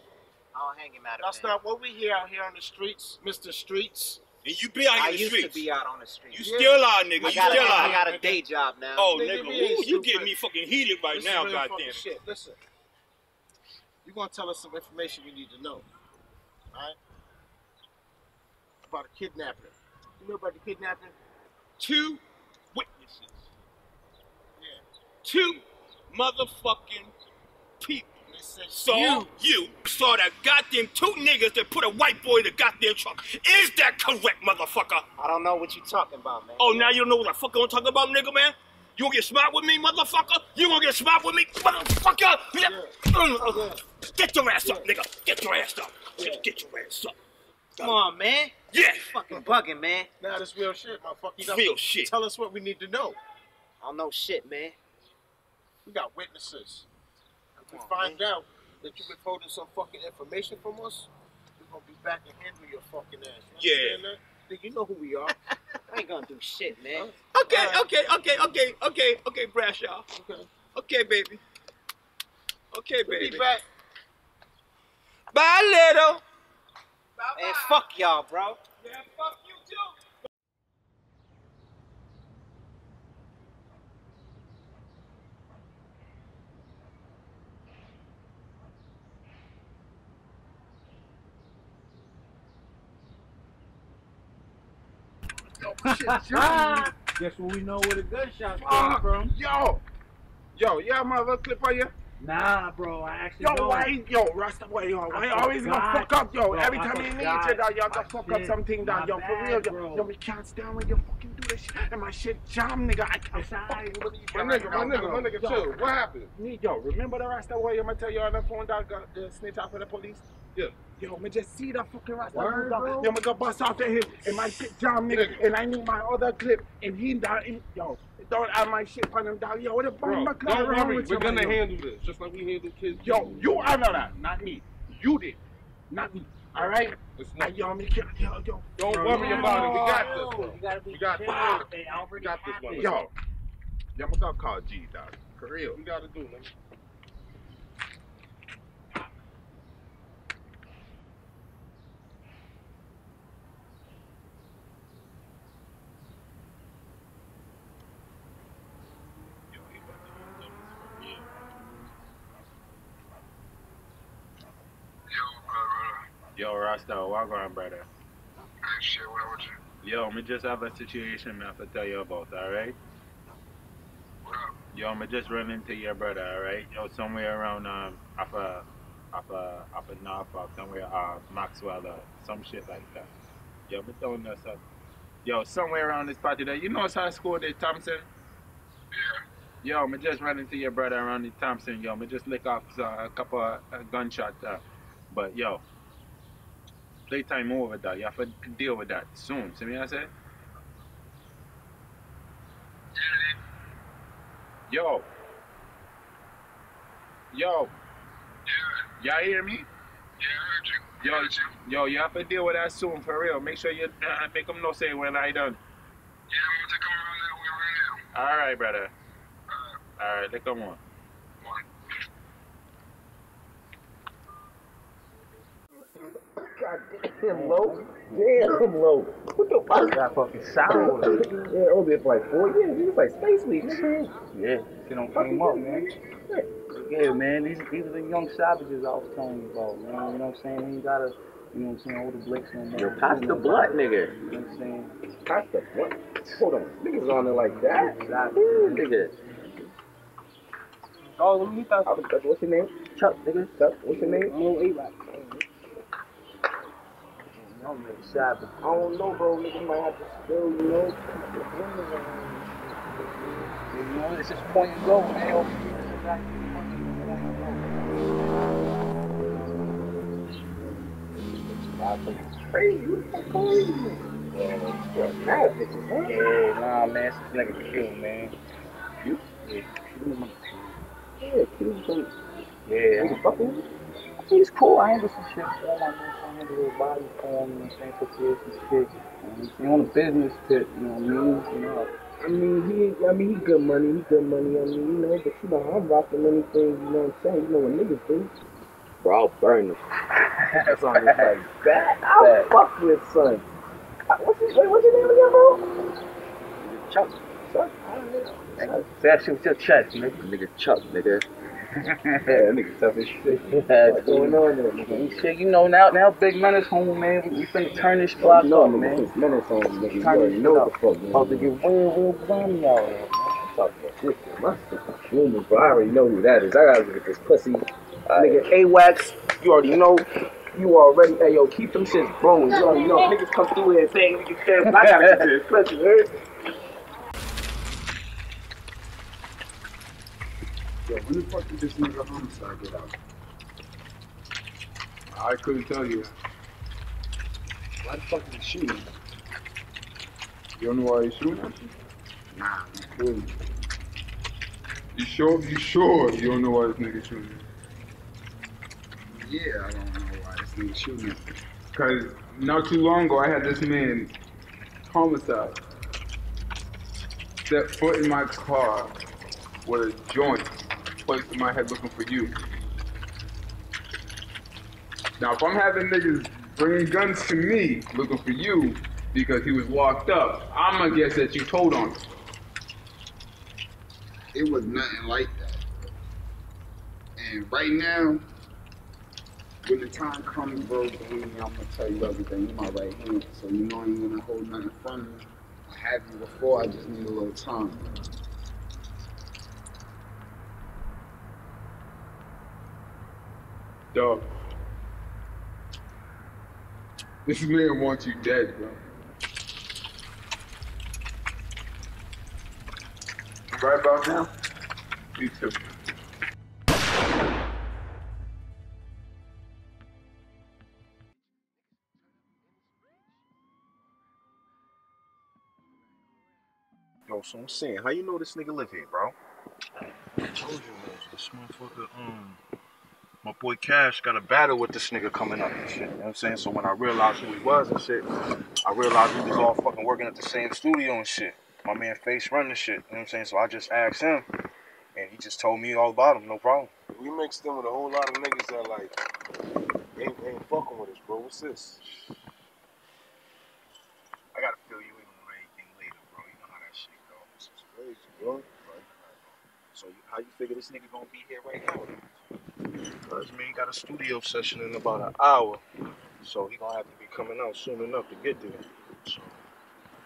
I don't hang in Mattapan. That's not what we hear out here on the streets, Mr. Streets. And you be out I in the used streets. to be out on the street. You still are, nigga. I You got, still a, I are. got a day job now. Oh, Nigga, nigga, ooh, you getting me fucking heated right now, is real goddamn. shit. Listen, you're gonna tell us some information we need to know, alright? About a kidnapping. You know about the kidnapping? Two witnesses. Yeah. Two motherfucking people. Saw you. you. saw that goddamn two niggas that put a white boy in the goddamn truck. Is that correct, motherfucker? I don't know what you talking about, man. Oh, now you know what the fuck I'm talking about, nigga, man? You gonna get smart with me, motherfucker? You gonna get smart with me, motherfucker? Mm, uh, yeah. Get your ass up, nigga. Get your ass up. Get, get your ass up. Come on, man. Yeah. You fucking bugging, man. Now this real shit, motherfucker. You Real shit. Tell us what we need to know. I don't know shit, man. We got witnesses. If we Come on, find out that you've been holding some fucking information from us, we're gonna be back and handle your fucking ass. You Yeah. understand that? You know who we are. I ain't gonna do shit, man. Okay, okay, okay, okay, okay, okay, Brashaw. Okay. Okay, baby. Okay, We'll baby. be back. Bye, little. Man, fuck y'all, bro. Yeah, fuck Ah. Guess where we know where the gunshots come from? Yo, yo, you have my other clip on you? Nah, bro, I actually Yo, don't. why, yo, Rasta boy, yo, why I you always gonna fuck up, yo? bro, Every I time you need you, dog, you have to fuck up something, dog, yo, for real, yo. bro. Yo, we can't stand when you fucking do this shit, and my shit jam, nigga. I can't fucking believe My nigga, my nigga, my nigga, Yo, chill. What happened? Me, yo, remember the Rasta boy? I'm gonna tell you on the phone, dog, got the snitch out for the police. Yeah. Yo, me just see that fucking Rasta Word, dog. bro? Yo, me go bust out to him, and my shit jam, nigga, and I need my other clip, and he, dog, he- yo, don't have my shit on him, down. Yo, what the Bro, bomb don't worry. with We're you, gonna yo? handle this just like we handle kids. Yo, you handle that, not me. You did, not me. All right? It's Uh, yo, me, yo, yo. Don't Bro, worry yo. about it. We got this. bro. You gotta be We got chill, this. man. We got this one. Yo, yo, I'm gonna call G, dog. For real. We gotta do, man. Yo, Rasta, walk on, brother. Hey, shit, what with you? Yo, me just have a situation me have to tell you about, alright? Yo, me just run into your brother, alright? Yo, somewhere around, um, off a, off a, off a Norfolk, somewhere, uh, Maxwell, or some shit like that. Yo, me don't know, son. Yo, somewhere around this party there, you know it's high school there, Thompson? Yeah. Yo, me just run into your brother around the Thompson, yo. Me just lick off uh, a couple of uh, gunshots, uh, but yo, playtime over that. You have to deal with that soon. See me I say? Yo. Yo. Y'all hear me? Yeah, Yo, yo, you have to deal with that soon for real. Make sure you uh, make them know say when I done. Yeah, I'm gonna come around that way right All right, brother. All right, let come on. God damn low. Damn low. What the fuck? That fucking sound. yeah, only it's like four years. He was like Space Week. Yeah, shit don't came up, man. Yeah, man, these these are the young savages I was telling you about, man. You know what I'm saying? Ain't gotta, you know what I'm saying, all the blicks no more. Yo, pass the blunt, nigga. You know what I'm saying? Pass the blunt. Hold on. Niggas on there like that. Nigga. Oh, let me pass the What's your name? Chuck, nigga. Chuck. What's your name? Lil A-Rock. I'm really but I don't know, bro. Nigga might have to still, you know. You know, it's just point and go, man. crazy. Nah, man. huh? Nah, man, this nigga man. You? Yeah, kill, Yeah. Yeah. He's cool. I handle some shit for him. I know I handle his body for. You know saying? Took some shit. You know what I'm saying? On a business tip, you know what I mean? You know. I mean, he, I mean, he good money, he good money. I mean, you know, but you know, I'm rocking anything. You know what I'm saying? You know what niggas do. Bro, I'll burn him. That's on his like that. I'll fuck with son. Uh, What's his, wait, what's your name again, bro? Chuck. Chuck. Nigga, Say that shit with your chest, nigga. Nigga Chuck, nigga. Yeah, nigga tough as shit. What's going on there, you know now. Now Big Menace home, man. We, finna turn this block You know, up, man. since Menace on, nigga, you already know what the fuck, man. About to get real, real grimy out here. My human, bro. I already know who that is. I gotta look at this pussy. Nigga, A-Wax, you already know. You already, hey yo, keep them shits blowing. You already know. Niggas come through here and say, niggas say, I gotta get this pussy, you heard? Yo, when the fuck did this nigga homicide get out? I couldn't tell you. Why the fuck is he shooting? You don't know why he's shooting at you? Nah, you cool. You sure? You sure you don't know why this nigga shooting? Yeah, I don't know why this nigga shooting at. Cause not too long ago I had this man homicide. Step foot in my car with a joint placed in my head looking for you. Now, if I'm having niggas bringing guns to me looking for you because he was locked up, I'm gonna guess that you told on him. It was nothing like that. And right now, when the time comes, bro, believe me, I'm gonna tell you everything. You my right hand, so you know I ain't gonna hold nothing from you. I have you before. I just need a little time. Dog. This man wants you dead, bro. Right about now? Me too. Yo, so I'm saying, how you know this nigga live here, bro? I told you, man, this motherfucker, um, my boy Cash got a battle with this nigga coming up and shit. You know what I'm saying? So when I realized who he was and shit, I realized we was all fucking working at the same studio and shit. My man Face running the shit. You know what I'm saying? So I just asked him, and he just told me all about him, no problem. We mixed in with a whole lot of niggas that like ain't, ain't fucking with us, bro. What's this? I gotta fill you in on everything later, bro. You know how that shit goes. This is crazy, bro. So you, how you figure this nigga gonna be here right now? Cause man, got a studio session in about an hour, so he gonna have to be coming out soon enough to get there. So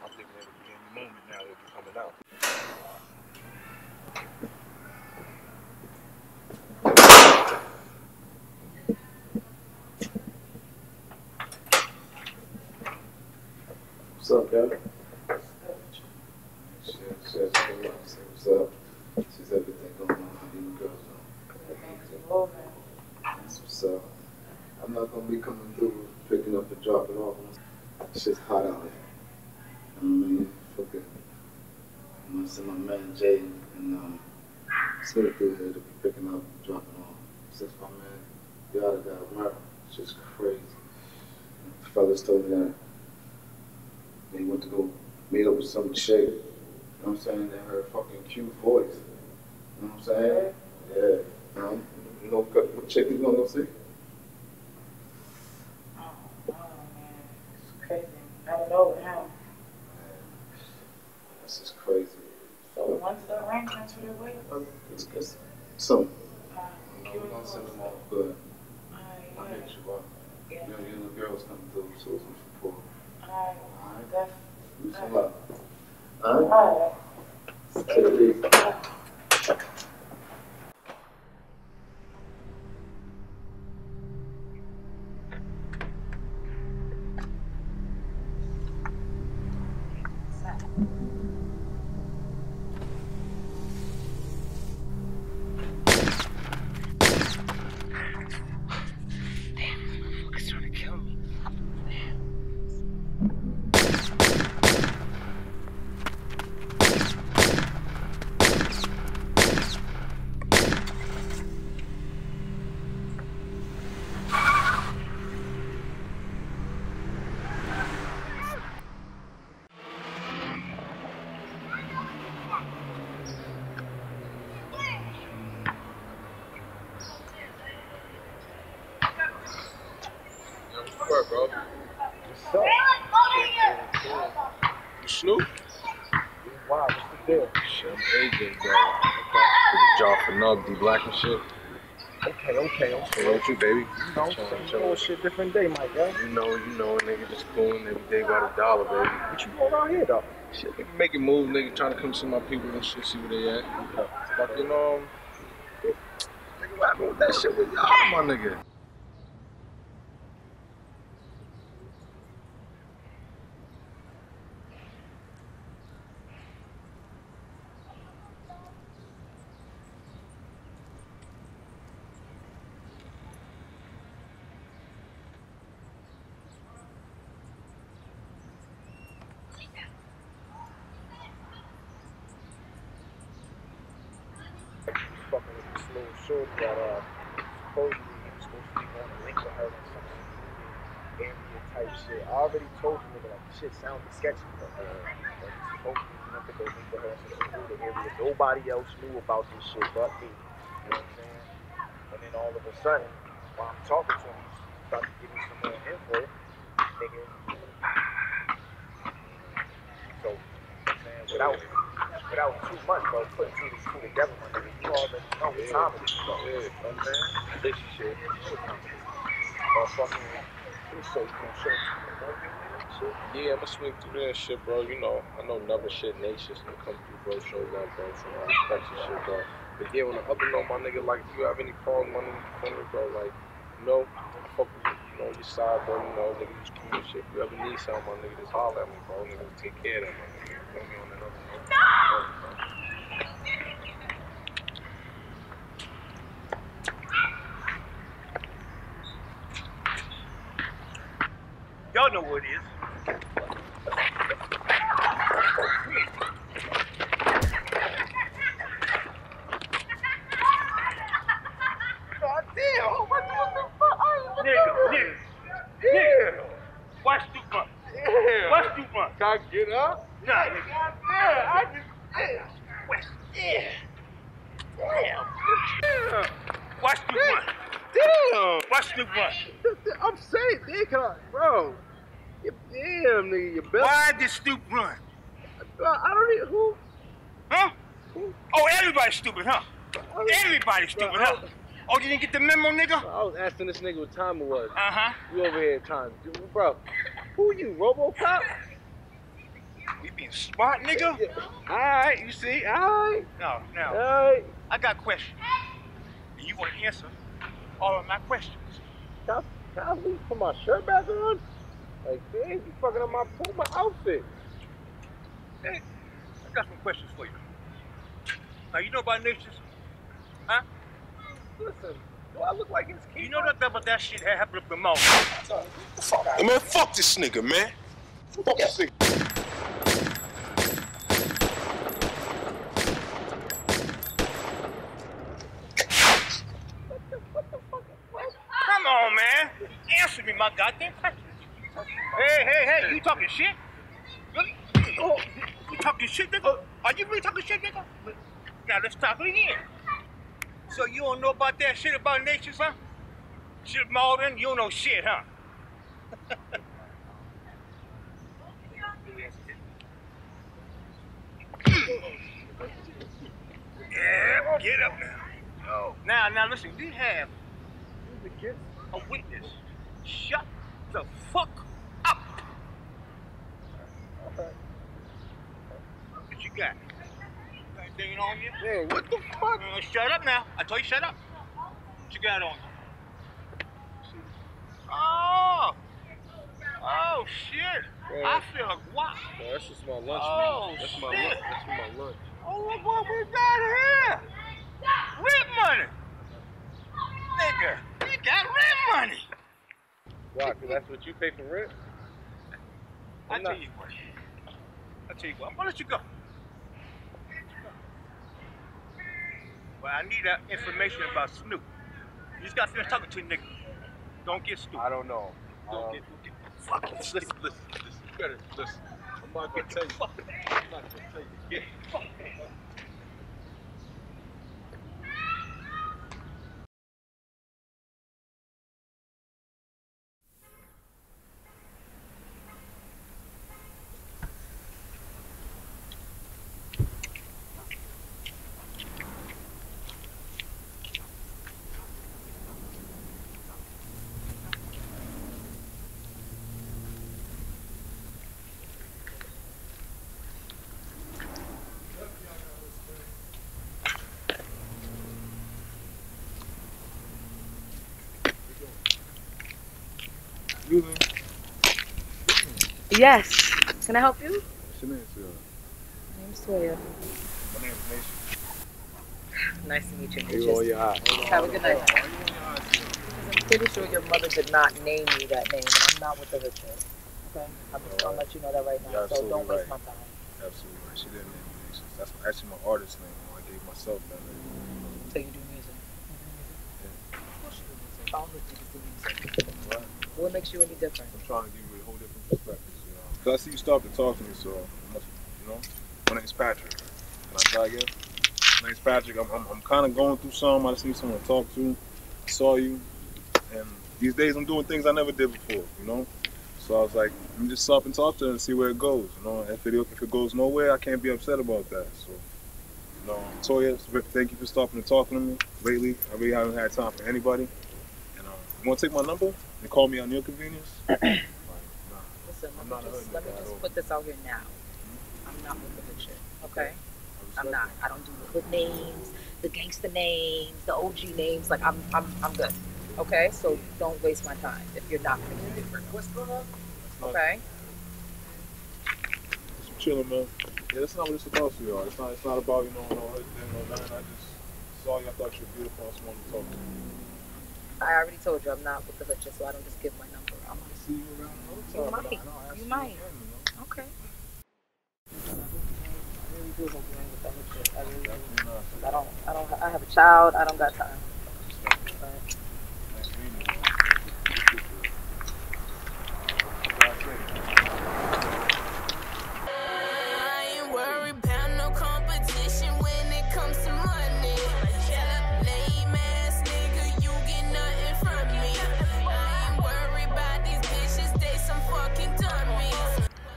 I'm thinking it'll be any moment now he'll be coming out. What's up, yo? Shit, shit, come up, say what's up. She's everything going on. How you girls doing? That's what's up. I'm not gonna be coming through, picking up and dropping off. It's just hot out here. You know what I mean? Fucking. I'm gonna send my man Jay and um, Smith through here to be picking up and dropping off. Since my man Yada got murdered, it's just crazy. The me that they went to go meet up with some chick. You know what I'm saying? They heard fucking cute voice. You know what I'm saying? Yeah. You know, you know what chick you gonna go see? You, baby? You know, Chillin', same chillin'. old shit, different day, my guy. You know, you know, nigga just coolin' every day by the dollar, baby. What you going on here, though? Shit, nigga making moves, nigga trying to come see my people and shit, see where they at. Fucking, um, nigga, what happened with that shit with y'all, my nigga? Fucking with this little short that, uh, supposedly he was supposed to be going to link with her on some area type shit. I already told you, nigga, like, shit sounded sketchy, but, uh, like, supposedly he went to go link with her area. Nobody else knew about this shit but me. You know what I'm saying? And then all of a sudden, while I'm talking to him, he's about to give me some more info, nigga. So, you know saying, without, without too much, bro, putting two and two together, my nigga, you already know what time it is, bro. You know what I'm saying? Relationship, shit, motherfucking, it's so, you know, shit, shit. Yeah, I'ma swing through there and shit, bro. You know, I know never shit nature's gonna come through, bro. Show love, bro. So I respect your shit, bro. But yeah, on the other note, my nigga, like, if you have any problem, my nigga, for me, bro, like, you know, fuck with you, you know, your side, bro. You know, nigga, just cool and shit. If you ever need something, my nigga, just holler at me, bro. Nigga, take care of that, my nigga. You feel me on that other note? Love you, bro. Y'all know what it is. God damn, what the fuck? I Nigga, nigga, nigga. Watch Stu run. Watch Stu run. Can I get up? Nah, nigga. God damn, I just, damn. West. Yeah. Damn. Damn. Watch Stu run. Damn. Watch Stu run. I'm saying, nigga, bro. You damn, nigga, you better. Why did Stu run? I don't even, who? Huh? Oh, everybody's stupid, huh? Everybody's stupid, huh? Oh, you didn't get the memo, nigga? I was asking this nigga what time it was. Uh-huh. You over here to do, bro. Who you, Robocop? We being smart, nigga? Alright, you see, alright. No, no. Alright. I got questions. And you want to answer all of my questions. Can I, can I put my shirt back on? Like, damn, you fucking up my Puma outfit. Hey, I got some questions for you. Now, you know about natures? Huh? Listen, do I look like it's You know that about that shit that happened up in Mount? Hey, man, fuck this nigga, man. Fuck this nigga. Come on, man. Answer me, my goddamn question. Hey, hey, hey, you talking shit? Really? Oh, you talking shit, nigga? Oh. Are you really talking shit, nigga? Now let's talk it again. So you don't know about that shit about natures, huh? Shit, Malden, you don't know shit, huh? yeah, get up now. Now, now listen, we have a witness. Shut the fuck up. What you got? Anything on you? Man, what the fuck? Uh, shut up now. I told you shut up. What you got on you? Oh. Oh shit. Man. I feel like wow. Bro, that's just my lunch Oh, meat. That's my shit. lunch. That's my lunch. Oh, look what we got here. Rent money. Nigga, we got rent money. Why? Cause that's what you pay for rent? I I'm tell not- you what. I tell you what. I'm gonna let you go. Well, I need that information about Snoop. You just got to finish talking to a nigga. Don't get stupid. I don't know. Don't Um, get, don't get fucking Listen, listen, listen. You better listen. I'm not gonna tell you. I'm not gonna tell you. Get Excuse me. Yes. Can I help you? What's your name, sir? My name's Toya. My name is Nation. Nice to meet you. You roll your eye. Have a good night. I'm pretty sure your mother did not name you that name, and I'm not with the ritual. Okay? I'm just gonna let you know that right now. You're So don't absolutely waste my right. time. Absolutely right. She didn't name me Nation. That's actually my artist name. I gave myself that name. So you do music. Of course you do music. All of you do music. Right. What makes you any different? I'm trying to give you a whole different perspective. Cause I see you start to talk to me, so you know. My name's Patrick. Can I try again? My name's Patrick. I'm, I'm, I'm kind of going through something. I just need someone to talk to. I saw you, and these days I'm doing things I never did before. You know. So I was like, let me just stop and talk to her and see where it goes. You know, if it if it goes nowhere, I can't be upset about that. So, you know, Toya, thank you for stopping and talking to me. Lately, I really haven't had time for anybody. And um, you want to take my number and call me on your convenience? I'm let not a just, let me just put this out here now. I'm not with the hood shit, okay? I'm not. I don't do the hood names, the gangster names, the OG names. Like I'm, I'm, I'm good. Okay, so don't waste my time if you're not gonna keep it real. What's going on? Okay. Just chilling, man. Yeah, that's not what it's supposed to be. Y'all. It's not. It's not about you know no hood thing or nothing. I just saw you. I thought you were beautiful. I just wanted to talk to you. I already told you I'm not with the hood so I don't just give my number. You might. You might. Okay. I don't. I don't. I have a child. I don't got time.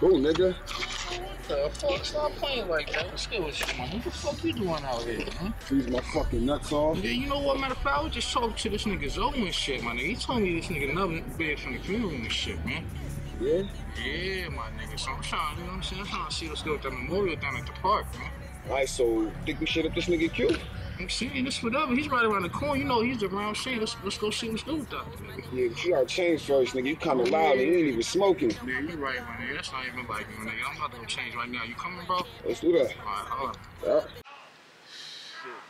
Who, nigga? Uh, fuck, stop playing like that. What's good with you, man? What the fuck you doing out here, man? Freeze my fucking nuts off. Yeah, you know what, matter of fact, I was just talking to this nigga Zoe and shit, my nigga. He told me this nigga another big from the funeral and shit, man. Yeah? Yeah, my nigga. So I'm trying, you know what I'm saying? I'm trying to see what's good with that memorial down at the park, man. Alright, so think we should up this nigga Q? I'm saying this whatever. He's right around the corner. You know he's around shit. Let's, let's go see what's good with that. Yeah, but you gotta change first, nigga. You kinda loud and you ain't even smoking. Yeah, you right, my nigga. That's not even like me, nigga. I'm about to go change right now. You coming, bro? Let's do that. Alright, hold on. Yeah. Shit.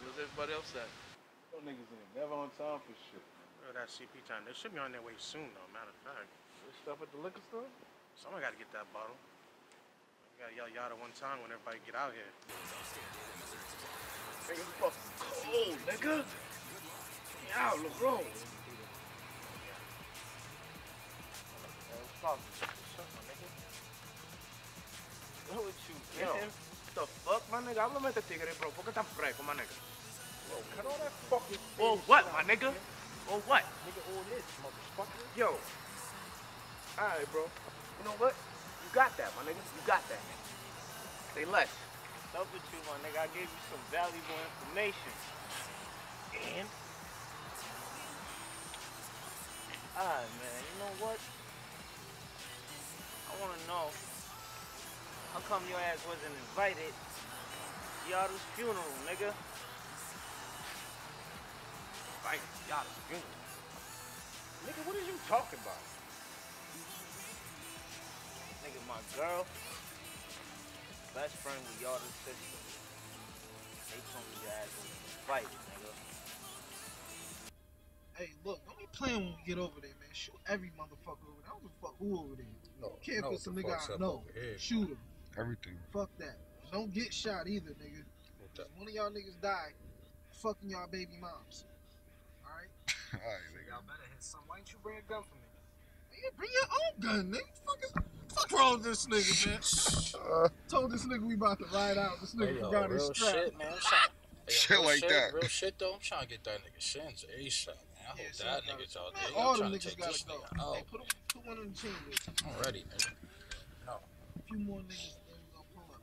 Where's everybody else at? Those niggas ain't never on time for shit. Bro, that CP time. They should be on their way soon, though. Matter of fact. They stop at the liquor store? Someone got to get that bottle. We got to yell yada one time when everybody get out here. Nigga, it's fucking cold, nigga. Yeah, LeBron. What with you, man? The fuck, my nigga? Háblame este tigre, bro. ¿Por qué tan fresco, my nigga? Bro, cut all that fucking Or what, my nigga? Or what? Nigga, all this, motherfucker. Yo. Alright, bro. You know what? You got that, my nigga. You got that. Say less. Up with you, my nigga. I gave you some valuable information. And? Alright, man. You know what? I wanna know how come your ass wasn't invited to Yada's funeral, nigga? Right, Yada's funeral. Nigga, what are you talking about? Nigga, my girl, best friend with Yada's sister. They told me your ass was invited, nigga. Hey, look, don't be playing when we get over there, man. Shoot every motherfucker over there. I don't give a fuck who over there. No, Can't no, put some the nigga fuck's I up know. over here, Shoot him. Everything. Fuck that. Don't get shot either, nigga. that? If one of y'all niggas die, fucking y'all baby moms. Alright? Alright, Y'all better hit some. Why don't you bring a gun for me? Nigga, bring your own gun, nigga. Fuck, is, fuck wrong with this nigga, man? Told this nigga we about to ride out. This nigga Hey, yo, forgot his strap. shit, man. Trying, hey, Shit like shit, that. Real shit, though. I'm trying to get that nigga shins ASAP, man. I hope so that gotta- nigga's out Man, there. all I'm them trying to niggas take gotta this go. nigga out. Hey, put, 'em- put one in the chamber. I'm ready, nigga. No. A few more niggas, then we gonna pull up.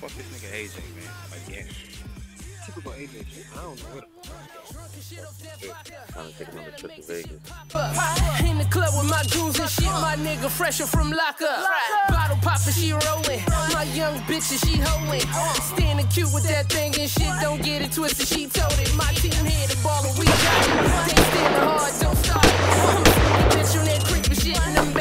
Fuck this nigga. Again. Typical AJ shit. I don't know what. Trying to take another trip to Vegas. In the club with my goons and shit, my nigga fresher from lockup. Bottle poppin', she rollin'. My young bitches, she hoeing. Standing cute with that thing and shit, don't get it twisted, she told it. My team here, the ball, and we got it. They standing hard, don't start it. I'm a freaky bitch on that creepy shit, and I'm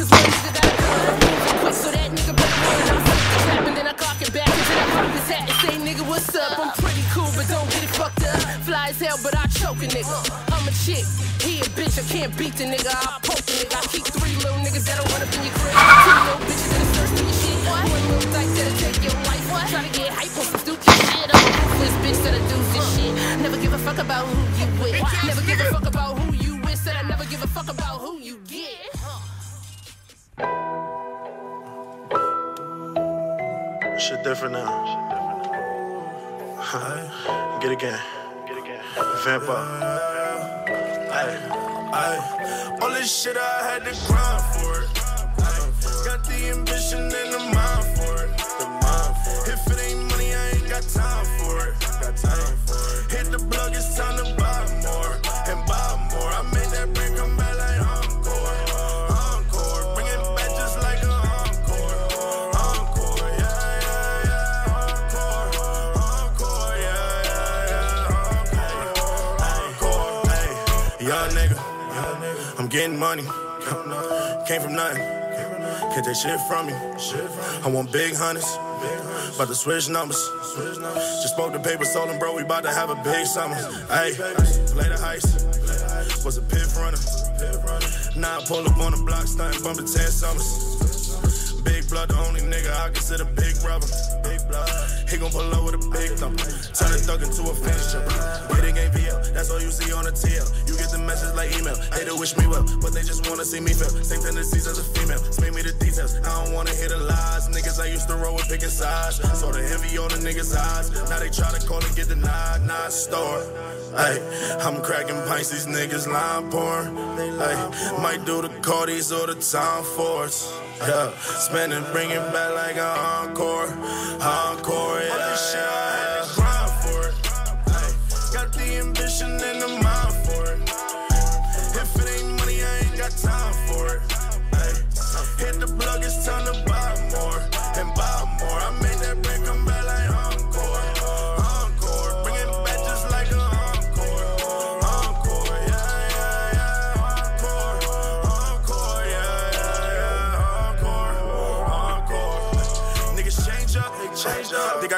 cause got a gun. I'm quick, so that nigga better run. I'm the and then I clock it back into that purpose hat and say, nigga, what's up? I'm pretty cool, but don't get it fucked up. Fly as hell, but I choke a nigga. I'm a chick, he a bitch, I can't beat the nigga. I poke the nigga. I keep three little niggas that'll run up in your crib. Two little bitches that'll search for your shit. One little dyke that'll take your life. Try to get hype on some stupid shit. I'm a ruthless bitch that'll do this shit. Never give a fuck about who you with. Never give a fuck about who you with. Said I never give a fuck about Shit different now. Get again. Get again. Vamp up. Ay, ay, all this shit I had to grind for it. Got the ambition and the mind for it. If it ain't money, I ain't got time for it. Got time for it. Hit the plug, it's getting money. Came from nothing. Can't take shit from me. I want big hundreds. About to switch numbers. Just spoke the paper, sold 'em, bro. We about to have a big summer. Hey, play the heist. Was a pit runner. Now I pull up on the block, starting bumping 10 summers. Big blood, the only nigga I consider big brother. Big blood. He gon' pull up with a big thump. Turn a thug into a finisher. Waiting game PL, that's all you see on the TL. You get the message like email. They to wish me well, but they just wanna see me fail. Same tendencies as a female. Spare me the details. I don't wanna hear the lies. Niggas I used to roll with picking sides. Saw the envy on the niggas' eyes. Now they try to call and get denied. Nah, store. Ay, I'm cracking pints, these niggas line pouring. Ay, might do the Cardis or the Tom Fords. Yeah, spend and bring it back like an encore. Encore,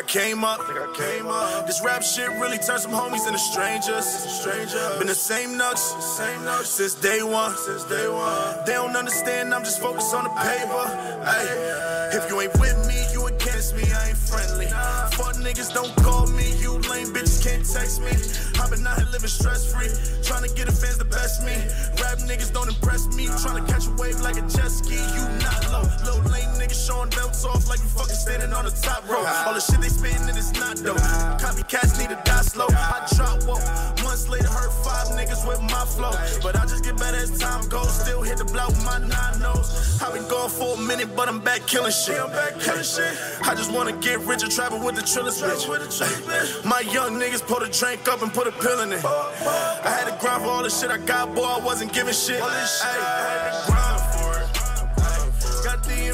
I came up, I came up. This rap shit really turned some homies into strangers. Strangers. Been the same nuts, same nuts since day one. Since day one. They don't understand, I'm just focused on the paper. Ay, if you ain't with me, you against me. I ain't friendly. Fuck niggas, don't call me. You lame bitches can't text me. Been out here living stress free, trying to get the fans the best me. Rap niggas don't impress me, trying to catch a wave like a jet ski. You not low, little lame niggas showing belts off like you fucking standing on the top rope. All the shit they spitting and it's not dope. Copycats need to die slow. I drop whoa. Months later, heard five niggas with my flow, but I just get better as time goes. Still hit the block with my nine nose. I've been gone for a minute, but I'm back killing shit. I'm back killing shit. I just wanna get rich and travel with the trillers, switch. My young niggas pull the drink up and put a pill in it. I had to grind for all the shit I got, boy. I wasn't giving shit. Ay, I had to grind for it. Got the